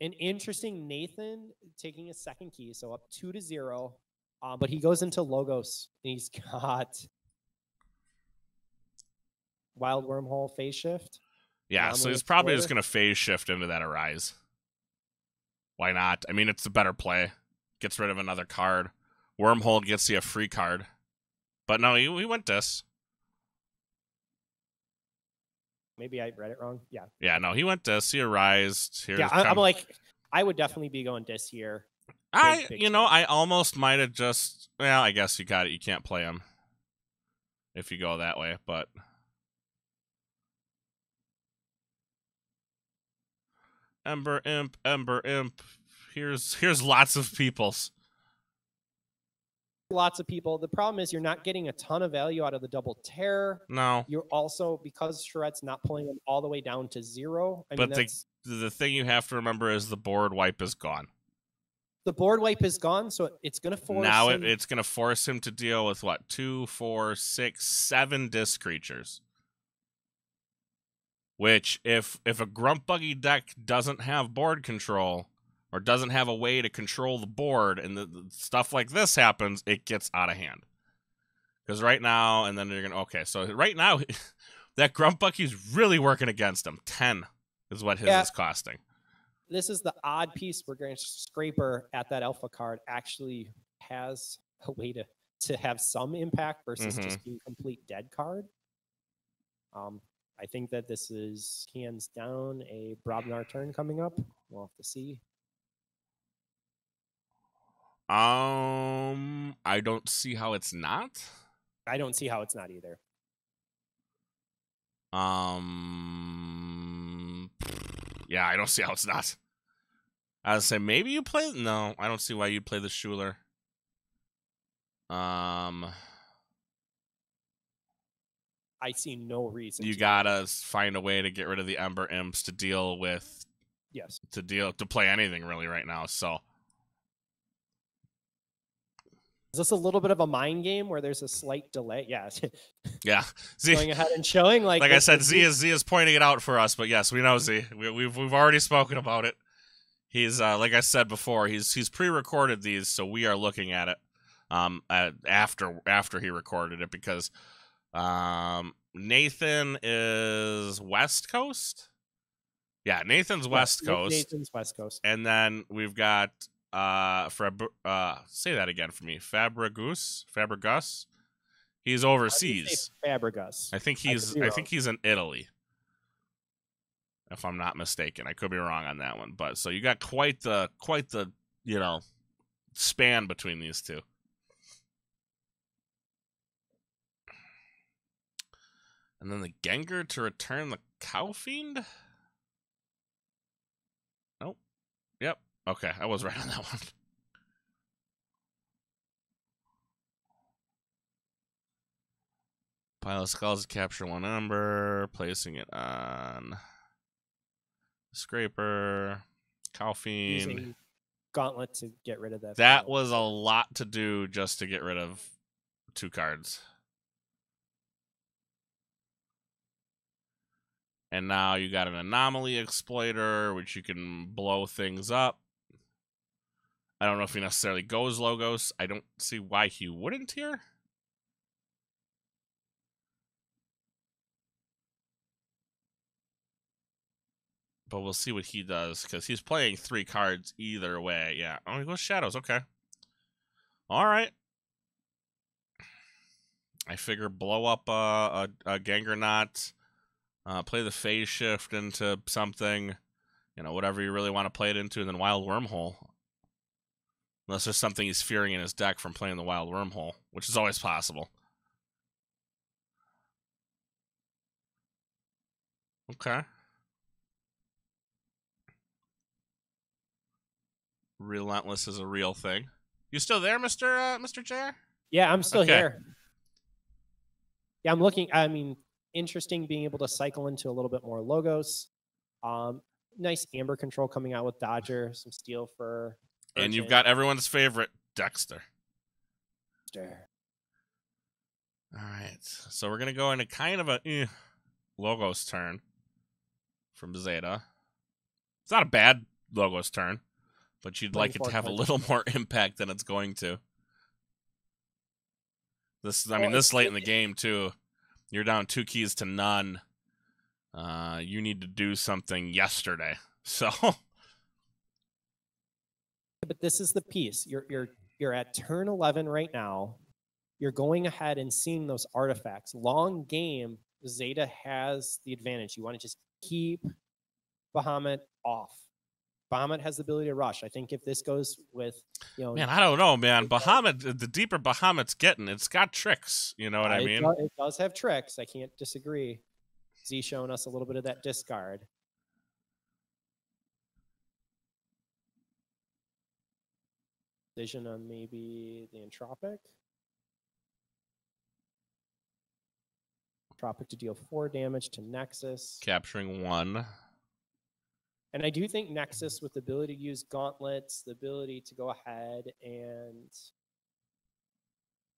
An interesting Nathan taking a second key, so up two to zero. Uh, but he goes into logos and he's got wild wormhole phase shift. Yeah, so he's probably just gonna phase shift into that arise. Why not? I mean, it's a better play. Gets rid of another card. Wormhole gets you a free card. But no, he, he went this. Maybe I read it wrong. Yeah, Yeah, no, he went this. He arised. Here's yeah. I, I'm like, I would definitely be going this here. I, big you know. I almost might have just. Well, I guess you got it. You can't play him if you go that way, but. Ember Imp, Ember Imp. Here's here's lots of peoples. Lots of people. The problem is you're not getting a ton of value out of the double tear. No, You're also because Charette's not pulling them all the way down to zero. I But they- that's, the thing you have to remember is the board wipe is gone. The board wipe is gone, so it's going to force. now it, him- it's going to force him to deal with what two, four, six, seven disc creatures. Which, if if a grump buggy deck doesn't have board control or doesn't have a way to control the board, and the, the stuff like this happens, it gets out of hand. Because right now, and then you're gonna okay. So right now, that grump buggy's really working against him. Ten is what his Yeah. is costing. This is the odd piece where Grand Scraper at that alpha card actually has a way to to have some impact versus Mhm. just being complete dead card. Um, I think that this is hands down a Brobnar turn coming up. We'll have to see. Um, I don't see how it's not. I don't see how it's not either. Um, yeah, I don't see how it's not. I would say maybe you play. No, I don't see why you'd play the Shooler. Um, I see no reason. you to. gotta find a way to get rid of the Ember Imps to deal with yes. to deal to play anything really right now. So Is this a little bit of a mind game where there's a slight delay? Yeah, yeah, Z. going ahead and showing like Like I said, Z is Z is pointing it out for us, but yes, we know Z. We, we've we've already spoken about it. He's uh, like I said before, he's he's pre-recorded these, so we are looking at it um after after he recorded it because um Nathan is West Coast. Yeah, Nathan's West Coast, Nathan's West Coast. and then we've got uh Fab- uh say that again for me. Fabregus, Fabregus. He's How do you say overseas. Fabregas. I think he's be I, think he's in Italy. If I'm not mistaken. I could be wrong on that one. But so you got quite the quite the, you know, span between these two. And then the Ganger to return the Cow Fiend? Nope. Yep. Okay, I was right on that one. Pile of skulls to capture one ember, placing it on scraper, cow. Using Gauntlet to get rid of that. That was a lot to do just to get rid of two cards. And now you got an anomaly exploiter, which you can blow things up. I don't know if he necessarily goes logos. I don't see why he wouldn't here. But we'll see what he does because he's playing three cards either way. Yeah. Oh, he goes shadows. Okay. All right. I figure blow up uh, a, a uh, play the phase shift into something, you know, whatever you really want to play it into, and then Wild Wormhole. Unless there's something he's fearing in his deck from playing the Wild Wormhole, which is always possible. Okay. Relentless is a real thing. You still there, Mister uh, Mister J? Yeah, I'm still Okay. here. Yeah, I'm looking. I mean, interesting being able to cycle into a little bit more logos. Um, nice amber control coming out with Dodger, some steel for. And you've got everyone's favorite Dextre. Dextre. All right, so we're gonna go into kind of a eh, logos turn from Zeta. It's not a bad logos turn, but you'd like it to have a little more impact than it's going to. This, is, I mean, this late in the game too. You're down two keys to none. Uh, you need to do something yesterday. So But this is the piece. You're you're you're at turn 11 right now. You're going ahead and seeing those artifacts. Long game, Zeta has the advantage. You want to just keep Bahamut off. Bahamut has the ability to rush. I think if this goes with, you know, Man, I don't know, man. Bahamut, the deeper Bahamut's getting, it's got tricks. You know what I mean? do- it does have tricks. I can't disagree. Z showing us a little bit of that discard. Vision on maybe the entropic. Entropic to deal four damage to Nexus. Capturing one. And I do think Nexus, with the ability to use gauntlets, the ability to go ahead and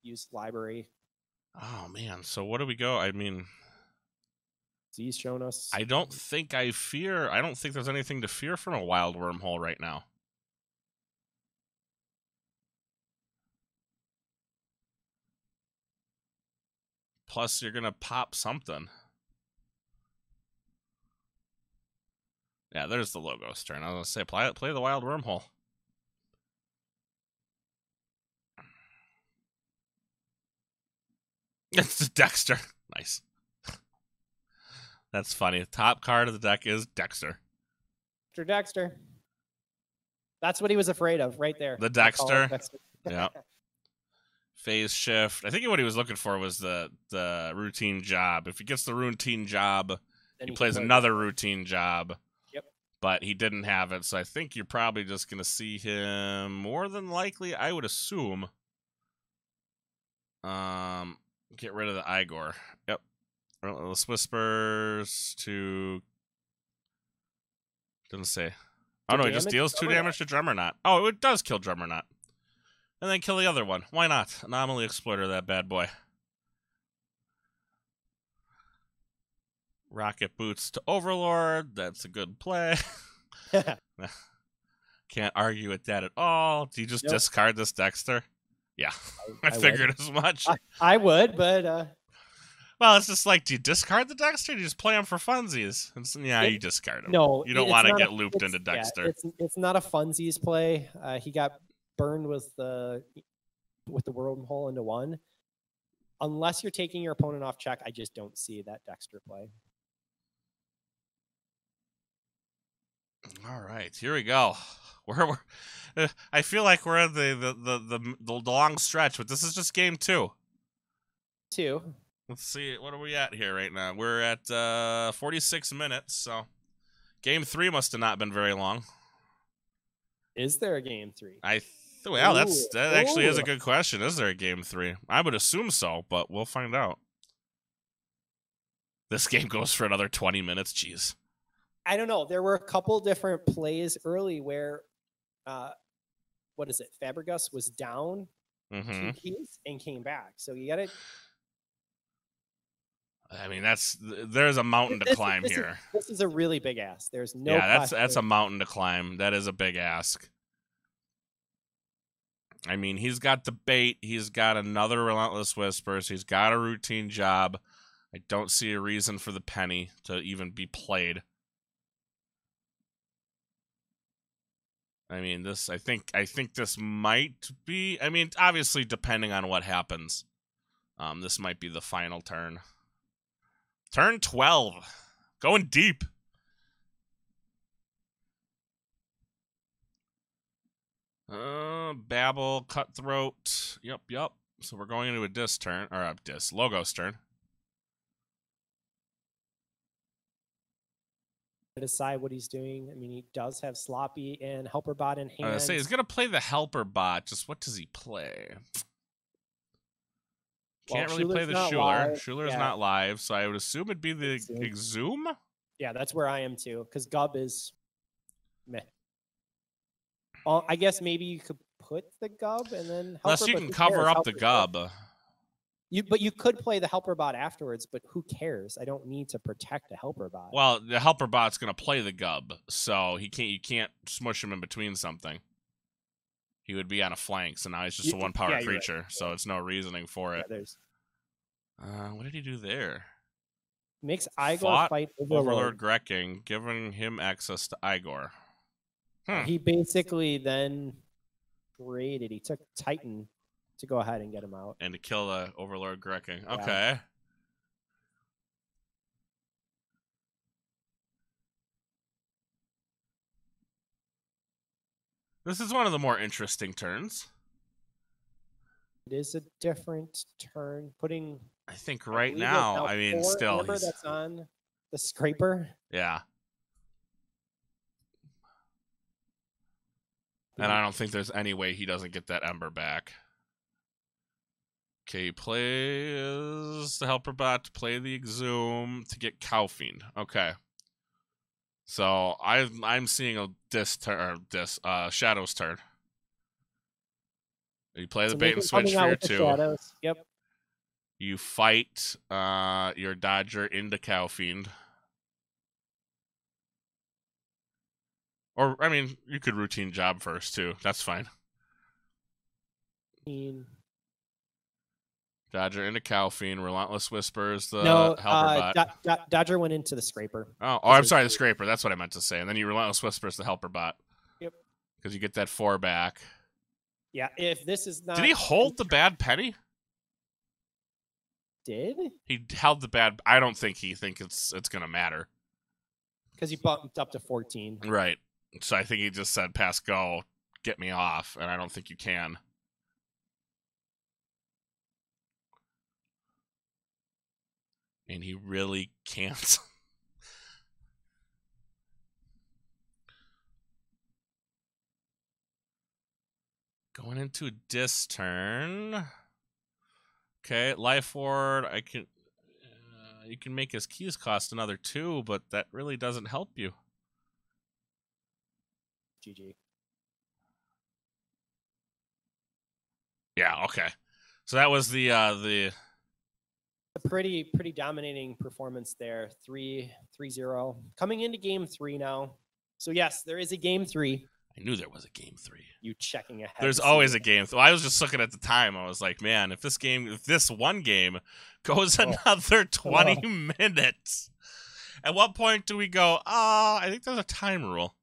use library, Oh man, so what do we go? I mean, Z's shown us. I don't think I fear. I don't think there's anything to fear from a wild wormhole right now. Plus, you're gonna pop something. Yeah, there's the logos turn. I was gonna say, play play the wild wormhole. It's Dextre. Nice. That's funny. The top card of the deck is Dextre. Dextre Dextre. That's what he was afraid of right there. The it Dextre? Yeah. Phase shift. I think what he was looking for was the the routine job. If he gets the routine job, Then he plays play another routine job. Yep. But he didn't have it, so I think you're probably just gonna see him more than likely, I would assume. Um get rid of the Eyegor. Yep. Relentless Whispers to doesn't say. Oh To no, he just deals two damage to Drumernaut. Oh, it does kill Drumernaut. And then kill the other one. Why not? Anomaly Exploiter, that bad boy. Rocket Boots to Overlord. That's a good play. Can't argue with that at all. Do you just Nope. discard this Dextre? Yeah, I, I would. figured as much. I, I would, but uh, well, it's just like, do you discard the Dextre? Do you just play him for funsies? It's, yeah, It- you discard him. no, you don't want to not a- get looped into yeah, Dextre. it's it's not a funsies play. Uh, he got burned with the with the wormhole into one. Unless you're taking your opponent off check, I just don't see that Dextre play. All right, here we go. We're, we're uh, I feel like we're in the the, the the the the long stretch, but this is just game two. Two. Let's see, what are we at here right now? We're at uh 46 minutes, so game three must have not been very long. Is there a game three? I well, that's Ooh, that actually is a good question. Is there a game three? I would assume so, but we'll find out. This game goes for another 20 minutes. Jeez. I don't know. There were a couple different plays early where, uh, what is it? Fabregas was down hmm two keys and came back. So you got to I mean, that's there's a mountain to This climb this is- here. This is a really big ass. There's no. yeah, that's that's a mountain to climb. That is a big ask. I mean, he's got bait. He's got another relentless whispers. He's got a routine job. I don't see a reason for the penny to even be played. I mean, this. I think. I think this might be. I mean, obviously, depending on what happens, um, this might be the final turn. Turn twelve, going deep. Uh, Babel, Cutthroat. Yep, yep. So we're going into a dis turn, or a dis, Logos turn. decide what he's doing. I mean, he does have sloppy and helper bot in I hand. was say he's gonna play the helper bot. Just what does he play? Can't really play the Shooler. live. Shooler's Yeah. not live, so I would assume it'd be the. Exhume. yeah, that's where I am too. Because Gub is meh. Well, I guess maybe you could put the Gub and then Unless you can cover cares? up the Gub. You, but you could play the helper bot afterwards. But who cares? I don't need to protect a helper bot. Well, the helper bot's gonna play the Gub, so he can't. You can't smush him in between something. He would be on a flank, so now he's just You- a one power yeah, you're right. creature, so it's no reasoning for it. there's Uh, what did he do there? makes Eyegor Fought fight Overlord. Overlord Greking, giving him access to Eyegor. Hmm. He basically then traded. He took Titan to go ahead and get him out. and to kill the Overlord Greking. Yeah. Okay. This is one of the more interesting turns. It is a different turn. Putting I think right now, I mean, still, he's, that's on the scraper. yeah. And I don't think there's any way he doesn't get that Ember back. Okay, he plays the Helper Bot to play the Exhume to get Cowfiend. Okay. So I I'm seeing a dis turn dis uh Shadow's turn. You play the So bait and switch for your two. shadows. Yep. You fight uh your Dodger into Cowfiend. Or I mean, you could routine job first too. That's fine. Mean- Dodger into Cowfiend, Relentless Whispers, the no, helper uh, bot. Do- Do- Dodger went into the scraper. oh, oh, I'm sorry, the scraper. That's what I meant to say. And then you Relentless Whispers the helper bot. Yep. Because you get that four back. Yeah, if this is not Did he hold the bad penny? did He held the bad. I don't think he think it's it's gonna matter. because he bumped up to 14. Right. So I think he just said, "Pass go, get me off," and I don't think you can. And he really can't. Going into a dis turn. Okay, Lifeward. I can. Uh, you can make his keys cost another two, but that really doesn't help you. GG. Yeah. Okay. So that was the uh the A pretty pretty dominating performance there. Three three zero coming into game three now. So yes, there is a game three. I knew there was a game three. You checking ahead. There's always a game. So I was just looking at the time. I was like, man, if this game, if this one game goes Oh. another 20 minutes, at what point do we go? Ah, I think there's a time rule.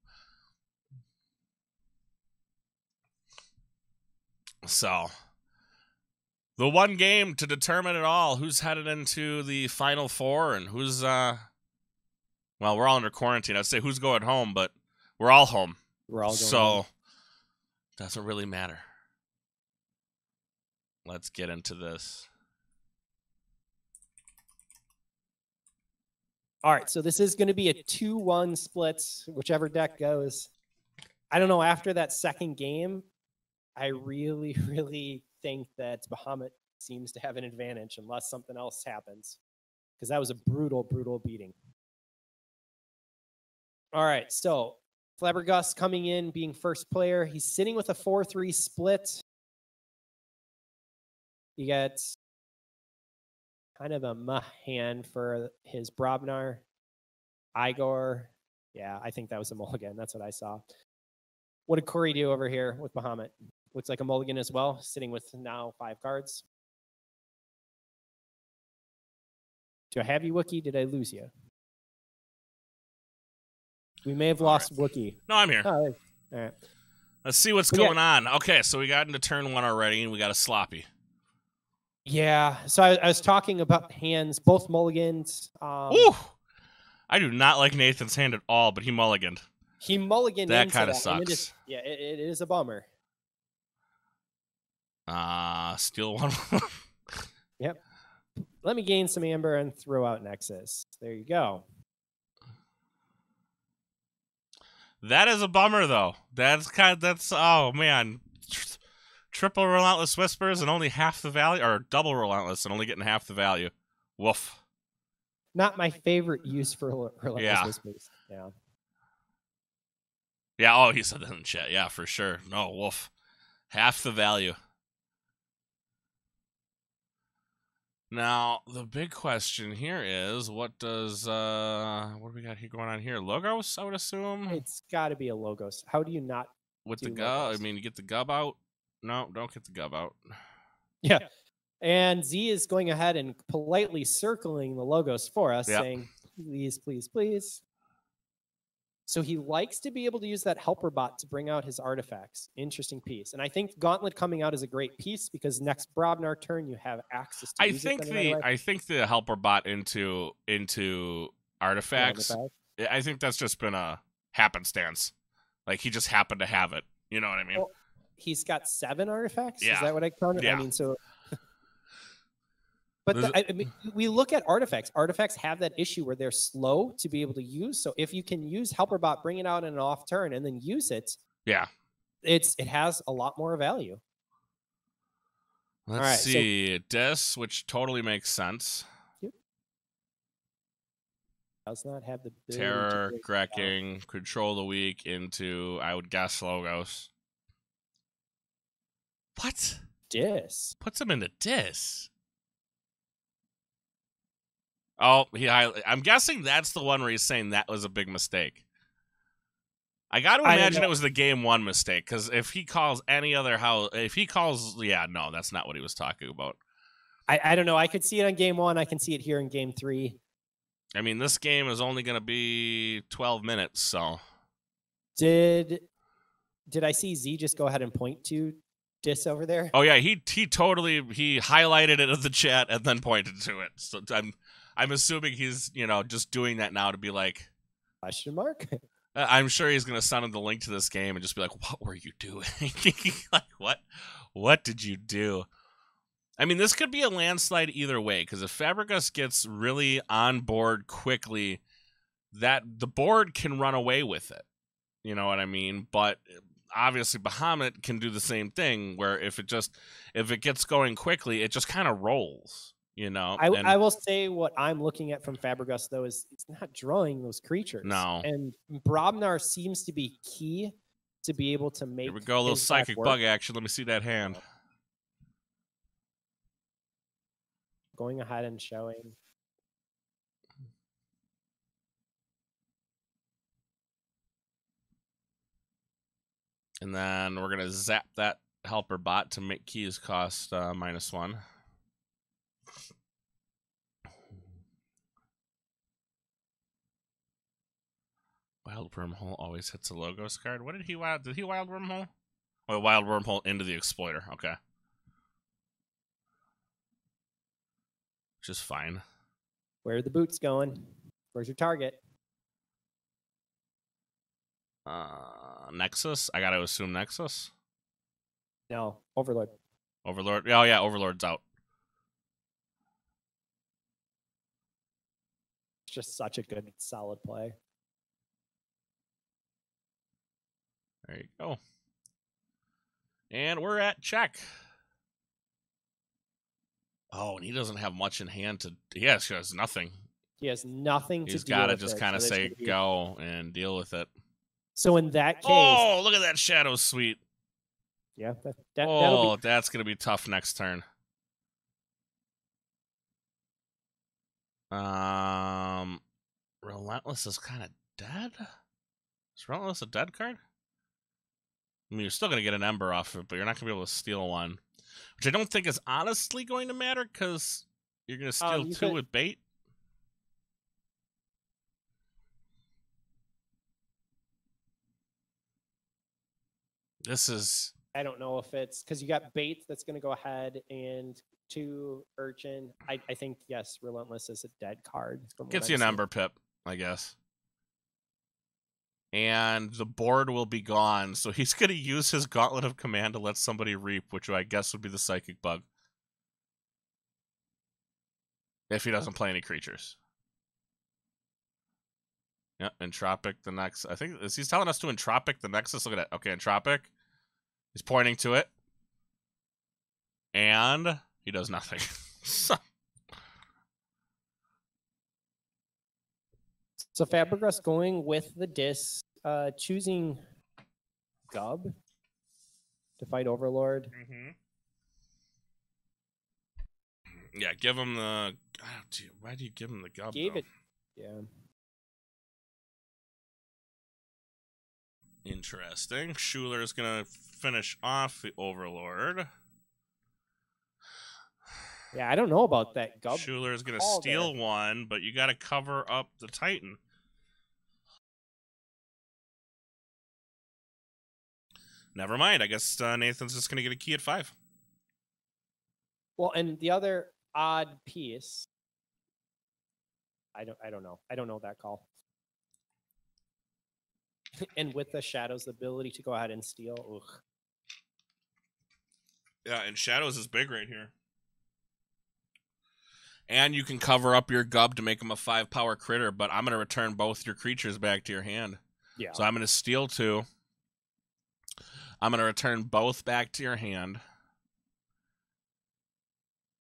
So, the one game to determine it all who's headed into the final four and who's, uh, well, we're all under quarantine. I'd say who's going home, but we're all home. We're all going. So home. doesn't really matter. Let's get into this. All right, so this is going to be a 2 1 split, whichever deck goes. I don't know. After that second game, I really, really think that Bahamut seems to have an advantage unless something else happens. Because that was a brutal, brutal beating. All right, so Flabbergus coming in, being first player. He's sitting with a 4 3 split. He gets kind of a meh hand for his Brobnar. Eyegor. Yeah, I think that was a mulligan. That's what I saw. What did Corey do over here with Bahamut? Looks like a mulligan as well, sitting with now five cards. Do I have you, Wookie? Did I lose you? We may have All right. lost Wookie. No, I'm here. Oh, all right. Let's see what's But yeah. going on. Okay, so we got into turn one already, and we got a sloppy. Yeah. So I, I was talking about hands, both mulligans. Um, Ooh, I do not like Nathan's hand at all, but he mulliganed. He mulliganed That kinda that, and it is- sucks. yeah, it, it is a bummer. Uh steal one. Yep. Let me gain some amber and throw out Nexus. There you go. that is a bummer, though. That's kind. Of, that's oh man. Tr- triple relentless whispers and only half the value, or double relentless and only getting half the value. Woof. Not my favorite use for rel- relentless Yeah. whispers. Yeah. Yeah. Oh, he said that in chat. Yeah, for sure. No, woof. Half the value. Now, the big question here is what does uh what do we got here going on here? Logos, I would assume. It's got to be a logos. How do you not? With the do gub. I mean you get the gub out. No, don't get the gub out. Yeah. And Z is going ahead and politely circling the logos for us, Yep. saying, please, please, please. So he likes to be able to use that helper bot to bring out his artifacts. Interesting piece. And I think Gauntlet coming out is a great piece because next Brobnar turn you have access to I think the. I think the helper bot into into artifacts. Artifact. I think that's just been a happenstance. Like he just happened to have it. You know what I mean? Well, He's got seven artifacts. Yeah. Is that what I counted? Yeah. I mean, so. But the, I, I mean, we look at artifacts. Artifacts have that issue where they're slow to be able to use. So if you can use Helperbot, bring it out in an off turn, and then use it, yeah. it's it has a lot more value. Let's right, so- see. Dis, which totally makes sense. Does not have the Terror, out. Control the Weak into, I would guess, Logos. What? Dis. Puts him into Dis. Oh, he. I'm guessing that's the one where he's saying that was a big mistake. I got to imagine it was the game one mistake because if he calls any other house, if he calls, yeah, no, that's not what he was talking about. I, I don't know. I could see it on game one. I can see it here in game three. I mean, this game is only going to be 12 minutes, so Did did I see Z just go ahead and point to Dis over there? Oh yeah, he he totally he highlighted it in the chat and then pointed to it. So I'm I'm assuming he's you know just doing that now to be like Question mark. uh, I'm sure he's gonna send him the link to this game and just be like, what were you doing? like what what did you do? I mean, this could be a landslide either way because if Fabregas gets really on board quickly, that the board can run away with it. You know what I mean? But obviously, Bahamut can do the same thing where if it just if it gets going quickly, it just kind of rolls. You know? I, And- I will say what I'm looking at from Fabregas though is it's not drawing those creatures. No. And Brobnar seems to be key to be able to make. here we go, a little psychic bug action. Let me see that hand. Going ahead and showing. And then we're gonna zap that helper bot to make keys cost uh, minus one. Wild Wormhole always hits a logos card. What did he wild? Did he wild Wormhole? Oh, wild Wormhole into the Exploiter. Okay. Which is fine. Where are the boots going? Where's your target? Uh, Nexus. I gotta assume Nexus. No, Overlord. Overlord. Oh yeah, Overlord's out. It's just such a good, solid play. There you go. And we're at check. Oh, and he doesn't have much in hand to. He has, he has nothing. He has nothing He's to deal got to with just kind of so say be- go and deal with it. So in that case, Oh, look at that shadow suite. yeah, that, that, Oh, be that's gonna be tough next turn. Um, relentless is kind of dead. Is relentless a dead card? I mean, you're still gonna get an ember off of it, but you're not gonna be able to steal one, which I don't think is honestly going to matter because you're gonna steal Um, two could- with bait. This is I don't know if it's because you got bait that's going to go ahead and two urchin. I, I think yes, relentless is a dead card. Gets you an ember pip, I guess. And the board will be gone, so he's going to use his gauntlet of command to let somebody reap, which I guess would be the psychic bug. If he doesn't play any creatures. Yeah, entropic the next. I think he's telling us to entropic the nexus. Look at that. Okay, entropic. He's pointing to it, and he does nothing. So Fabregas going with the Dis, uh, choosing Gub to fight Overlord. Yeah, give him the. Oh, dude, why do you give him the gub? Gave though? it, yeah. Interesting. Shooler is gonna finish off the Overlord. Yeah, I don't know about that Gub. Shooler is gonna call steal one, but you gotta cover up the Titan. Never mind. I guess uh, Nathan's just gonna get a key at five. Well, and the other odd piece, I don't, I don't know. I don't know that call. and with the shadows, the ability to go ahead and steal. Ugh. Yeah, and Shadows is big right here. And you can cover up your gub to make him a five power critter, but I'm gonna return both your creatures back to your hand. Yeah. So I'm going to steal two. I'm going to return both back to your hand.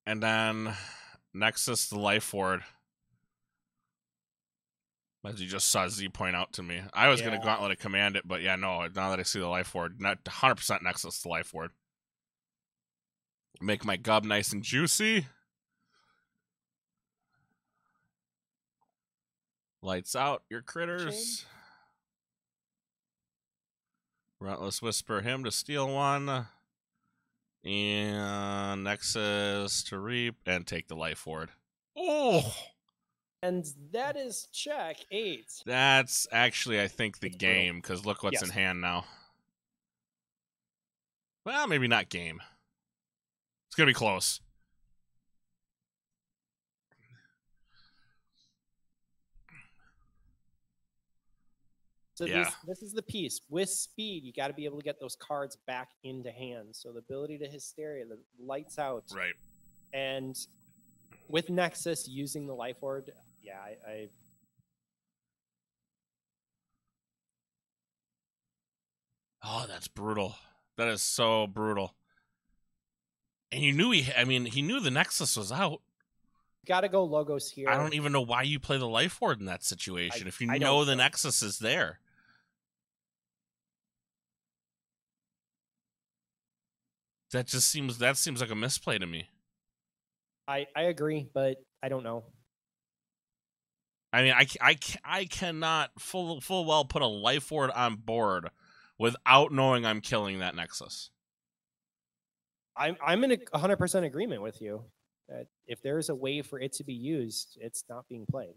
And then Nexus the Lifeward. As you just saw Z point out to me. I was going to Gauntlet to command it, but yeah, no, now that I see the Lifeward, not 100% Nexus the Lifeward. Make my gub nice and juicy. Lights out your critters. Relentless Whisper him to steal one. And Nexus to reap and take the lifeward. Oh, And that is check eight. that's actually, I think, the It's game because look what's in hand now. Well, maybe not game. It's going to be close. So Yeah. this, this is the piece. With speed, you got to be able to get those cards back into hand. So the ability to hysteria, the lights out, Right. and with Nexus using the lifeward, yeah, I, I Oh, that's brutal. That is so brutal. And you knew he, I mean, he knew the Nexus was out. got to go logos here. I don't even know why you play the lifeward in that situation if you I know the. Nexus is there. That just seems that seems like a misplay to me. I, I agree, but I don't know. I mean, I, I, I cannot full full well put a lifeward on board without knowing I'm killing that Nexus. I'm I'm in a 100% agreement with you that if there's a way for it to be used, it's not being played.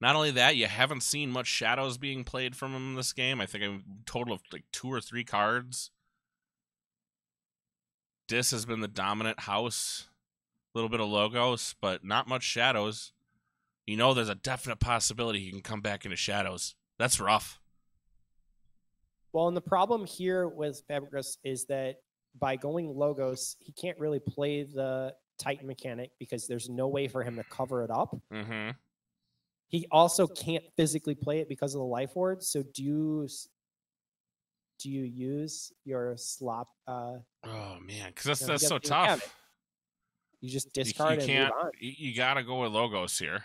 Not only that, you haven't seen much shadows being played from him in this game. I think a total of like two or three cards. Dis has been the dominant house. A little bit of logos, but not much shadows. You know, there's a definite possibility he can come back into shadows. That's rough. Well, and the problem here with Fabregas is that by going logos, he can't really play the Titan mechanic because there's no way for him to cover it up. Mm-hmm. He also can't physically play it because of the lifeward. So do you do you use your slop? Uh, Oh man, because that's that's so gotta- you tough. you just You- discard you and can't. You, you got to go with logos here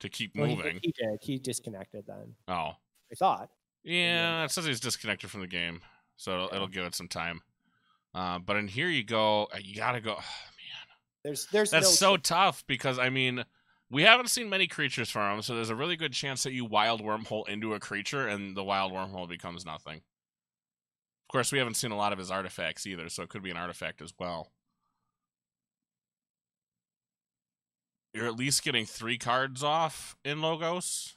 to keep Well, he- moving. He, did. He disconnected then. oh, I thought. yeah. It says he's disconnected from the game, so it'll, Yeah. it'll give it some time. Uh, but in here you go. uh, You got to go. man, There's there's that's no so tough because I mean. We haven't seen many creatures from him, so there's a really good chance that you wild wormhole into a creature and the wild wormhole becomes nothing. Of course, we haven't seen a lot of his artifacts either, so it could be an artifact as well. You're at least getting three cards off in Logos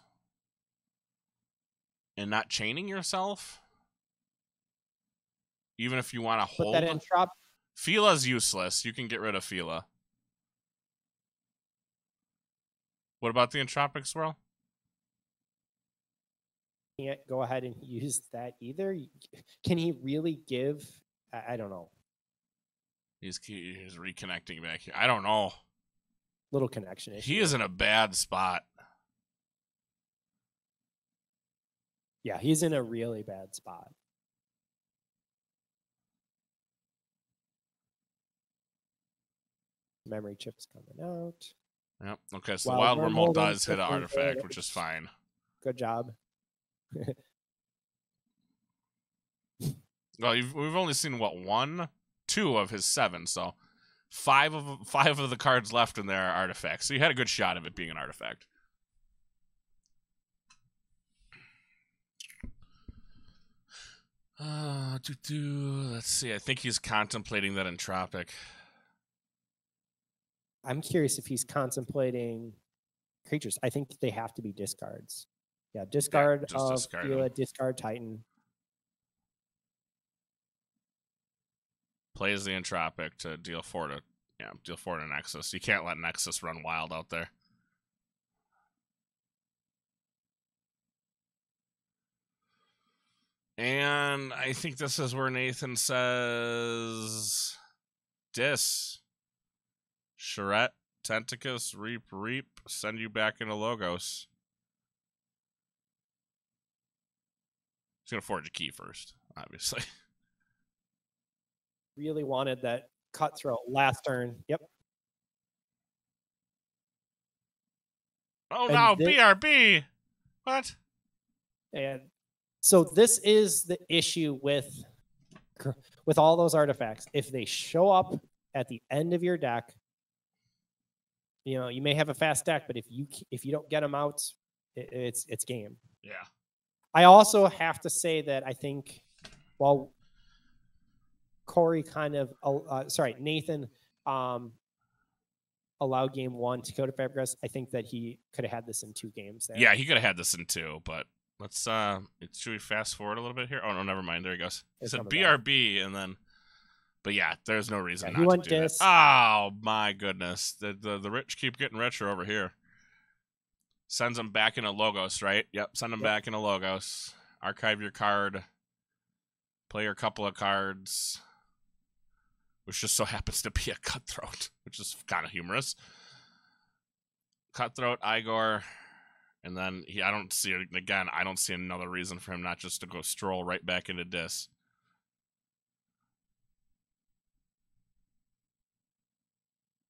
and not chaining yourself. Even if you want to put hold. that in. Fila's useless. You can get rid of Fila. What about the Entropic Swirl? Can't go ahead and use that either. Can he really give? I, I don't know. He's he's reconnecting back here. I don't know. Little connection issue. He is in a bad spot. Yeah, he's in a really bad spot. Memory chip's coming out. Yep. Okay, so Wild the wild Wormhole wormhole does hit an artifact, good. which is fine. Good job. Well, you've, we've only seen what one, two of his seven, so five of five of the cards left in there are artifacts. So you had a good shot of it being an artifact. Uh, doo -doo. let's see. I think he's contemplating that entropic. I'm curious if he's contemplating creatures. I think they have to be discards. Yeah, discard just of discard discard Titan. Plays the entropic to deal four to yeah, deal four to Nexus. You can't let Nexus run wild out there. And I think this is where Nathan says Dis. Charette, Tentacus, Reap, Reap, send you back into Logos. He's gonna forge a key first, obviously. Really wanted that cutthroat last turn. Yep. Oh And no, thi- BRB. What? And so this is the issue with with all those artifacts. If they show up at the end of your deck, you know you may have a fast deck, but if you if you don't get them out, it, it's it's game. Yeah. I also have to say that I think while Corey kind of uh, sorry Nathan um, allowed game one to go to Fabregas, I think that he could have had this in two games. There. Yeah, he could have had this in two, but let's uh should we fast forward a little bit here? Oh no, never mind. There he goes. He It's said coming back. BRB and then but yeah, there's no reason Yeah, not to do that. Oh my goodness. The, the the rich keep getting richer over here. Sends them back into Logos, right? Yep, send them Yep. back into Logos. Archive your card. Play your couple of cards. Which just so happens to be a cutthroat, which is kind of humorous. Cutthroat, Eyegor, and then he, I don't see it again. I don't see another reason for him not just to go stroll right back into Dis.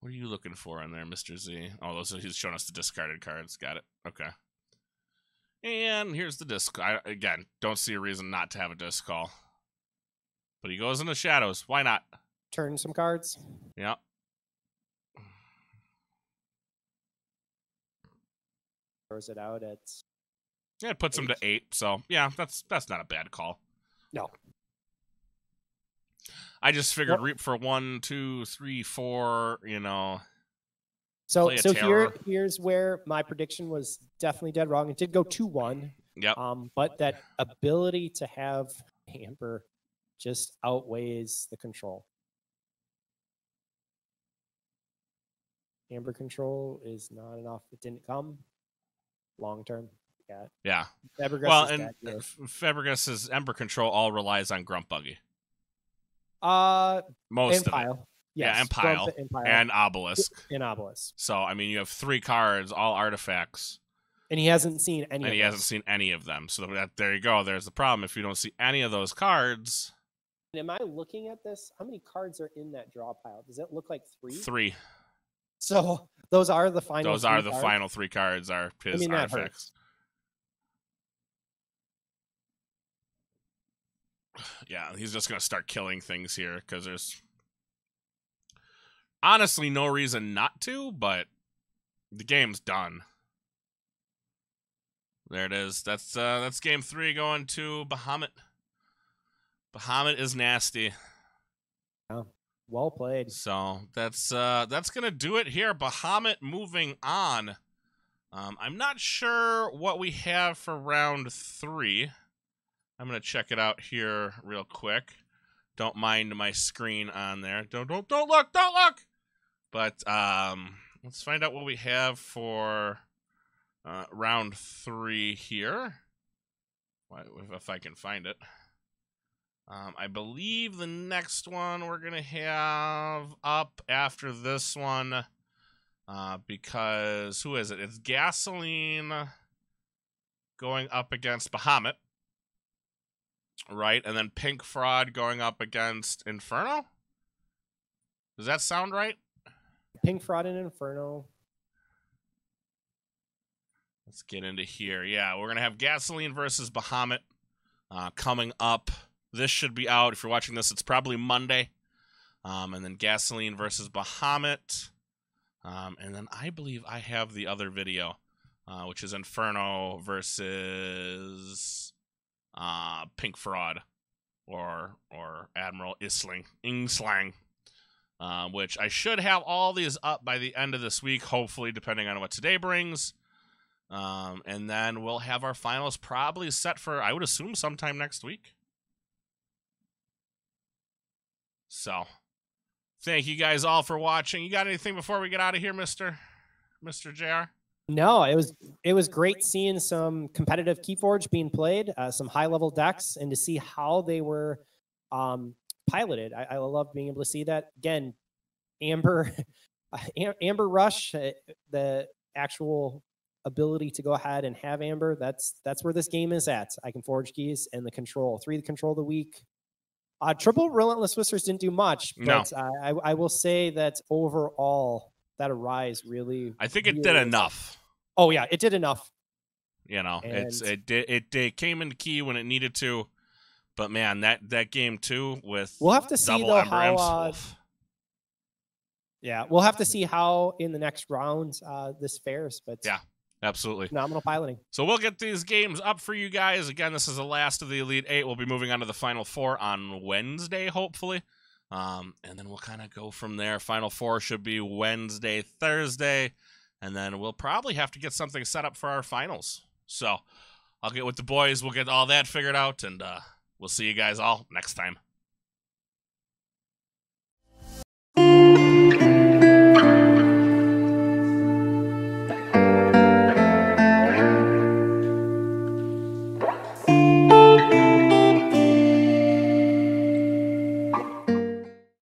What are you looking for in there, Mister Z? Oh, those are, he's showing us the discarded cards. Got it. Okay. And here's the Dis. I, again, don't see a reason not to have a Dis call. But he goes in the shadows. Why not? Turn some cards. Yeah. Throws it out at Yeah, it puts him to eight. So yeah, that's that's not a bad call. No. I just figured reap for one, two, three, four. You know. So so here here's where my prediction was definitely dead wrong. It did go two one. Yep. Um, but that ability to have Amber just outweighs the control. Amber control is not enough. It didn't come long term. Yeah. Yeah. Fabregas well, and bad here. F- Fabregas's Ember control all relies on Grump Buggy. Uh Most and of it. pile. Yeah, Yes, and Pile. and pile And Obelisk. and obelisk. So I mean, you have three cards, all artifacts, And he hasn't seen any. and of he hasn't seen any of them. So that there you go. There's the problem. If you don't see any of those cards, Am I looking at this? How many cards are in that draw pile? Does it look like three? three. So those are the final. Those are three the cards? final three cards. Are his mean, that hurts. artifacts. Yeah, he's just gonna start killing things here because there's honestly no reason not to, but the game's done. There it is. That's uh that's game three going to Bahamut. Bahamut is nasty. Well played. So that's uh that's gonna do it here. Bahamut moving on. Um, I'm not sure what we have for round three. I'm gonna check it out here real quick. Don't mind my screen on there. Don't don't don't look, don't look. But um, let's find out what we have for uh, round three here. If I can find it. Um, I believe the next one we're gonna have up after this one, uh, because who is it? It's gasoline going up against Bahamut, right? And then Pink Fraud going up against Inferno. Does that sound right? Pink Fraud and Inferno. Let's get into here. Yeah, we're gonna have gasoline versus Bahamut uh, coming up. This should be out. If you're watching this, it's probably Monday. Um, and then gasoline versus Bahamut. Um, and then I believe I have the other video, uh, which is Inferno versus uh, Pink Fraud or or Admiral Isling Ingslang. Uh, which I should have all these up by the end of this week, hopefully, depending on what today brings. Um, and then we'll have our finals probably set for, I would assume, sometime next week. So, thank you guys all for watching. You got anything before we get out of here, Mister Mister Jr. No, it was it was great seeing some competitive Keyforge being played, uh, some high level decks, and to see how they were um, piloted. I, I love being able to see that again. Amber, Amber Rush, uh, the actual ability to go ahead and have Amber. That's that's where this game is at. I can forge keys and the control three the control of the weak. Uh, triple relentless whispers didn't do much, No. but I, I, I will say that overall that arise really. I think it really did is- enough. Oh yeah, it did enough. You know, it's it did it, it came into key when it needed to, but man, that that game too with We'll have to see double though Ember how. Uh, yeah, we'll have to see how in the next round uh, this fares. But Yeah. absolutely. phenomenal piloting. So we'll get these games up for you guys. Again, this is the last of the Elite Eight. We'll be moving on to the Final Four on Wednesday, hopefully. Um, and then we'll kind of go from there. Final Four should be Wednesday, Thursday. And then we'll probably have to get something set up for our finals. So I'll get with the boys. We'll get all that figured out. And uh, we'll see you guys all next time.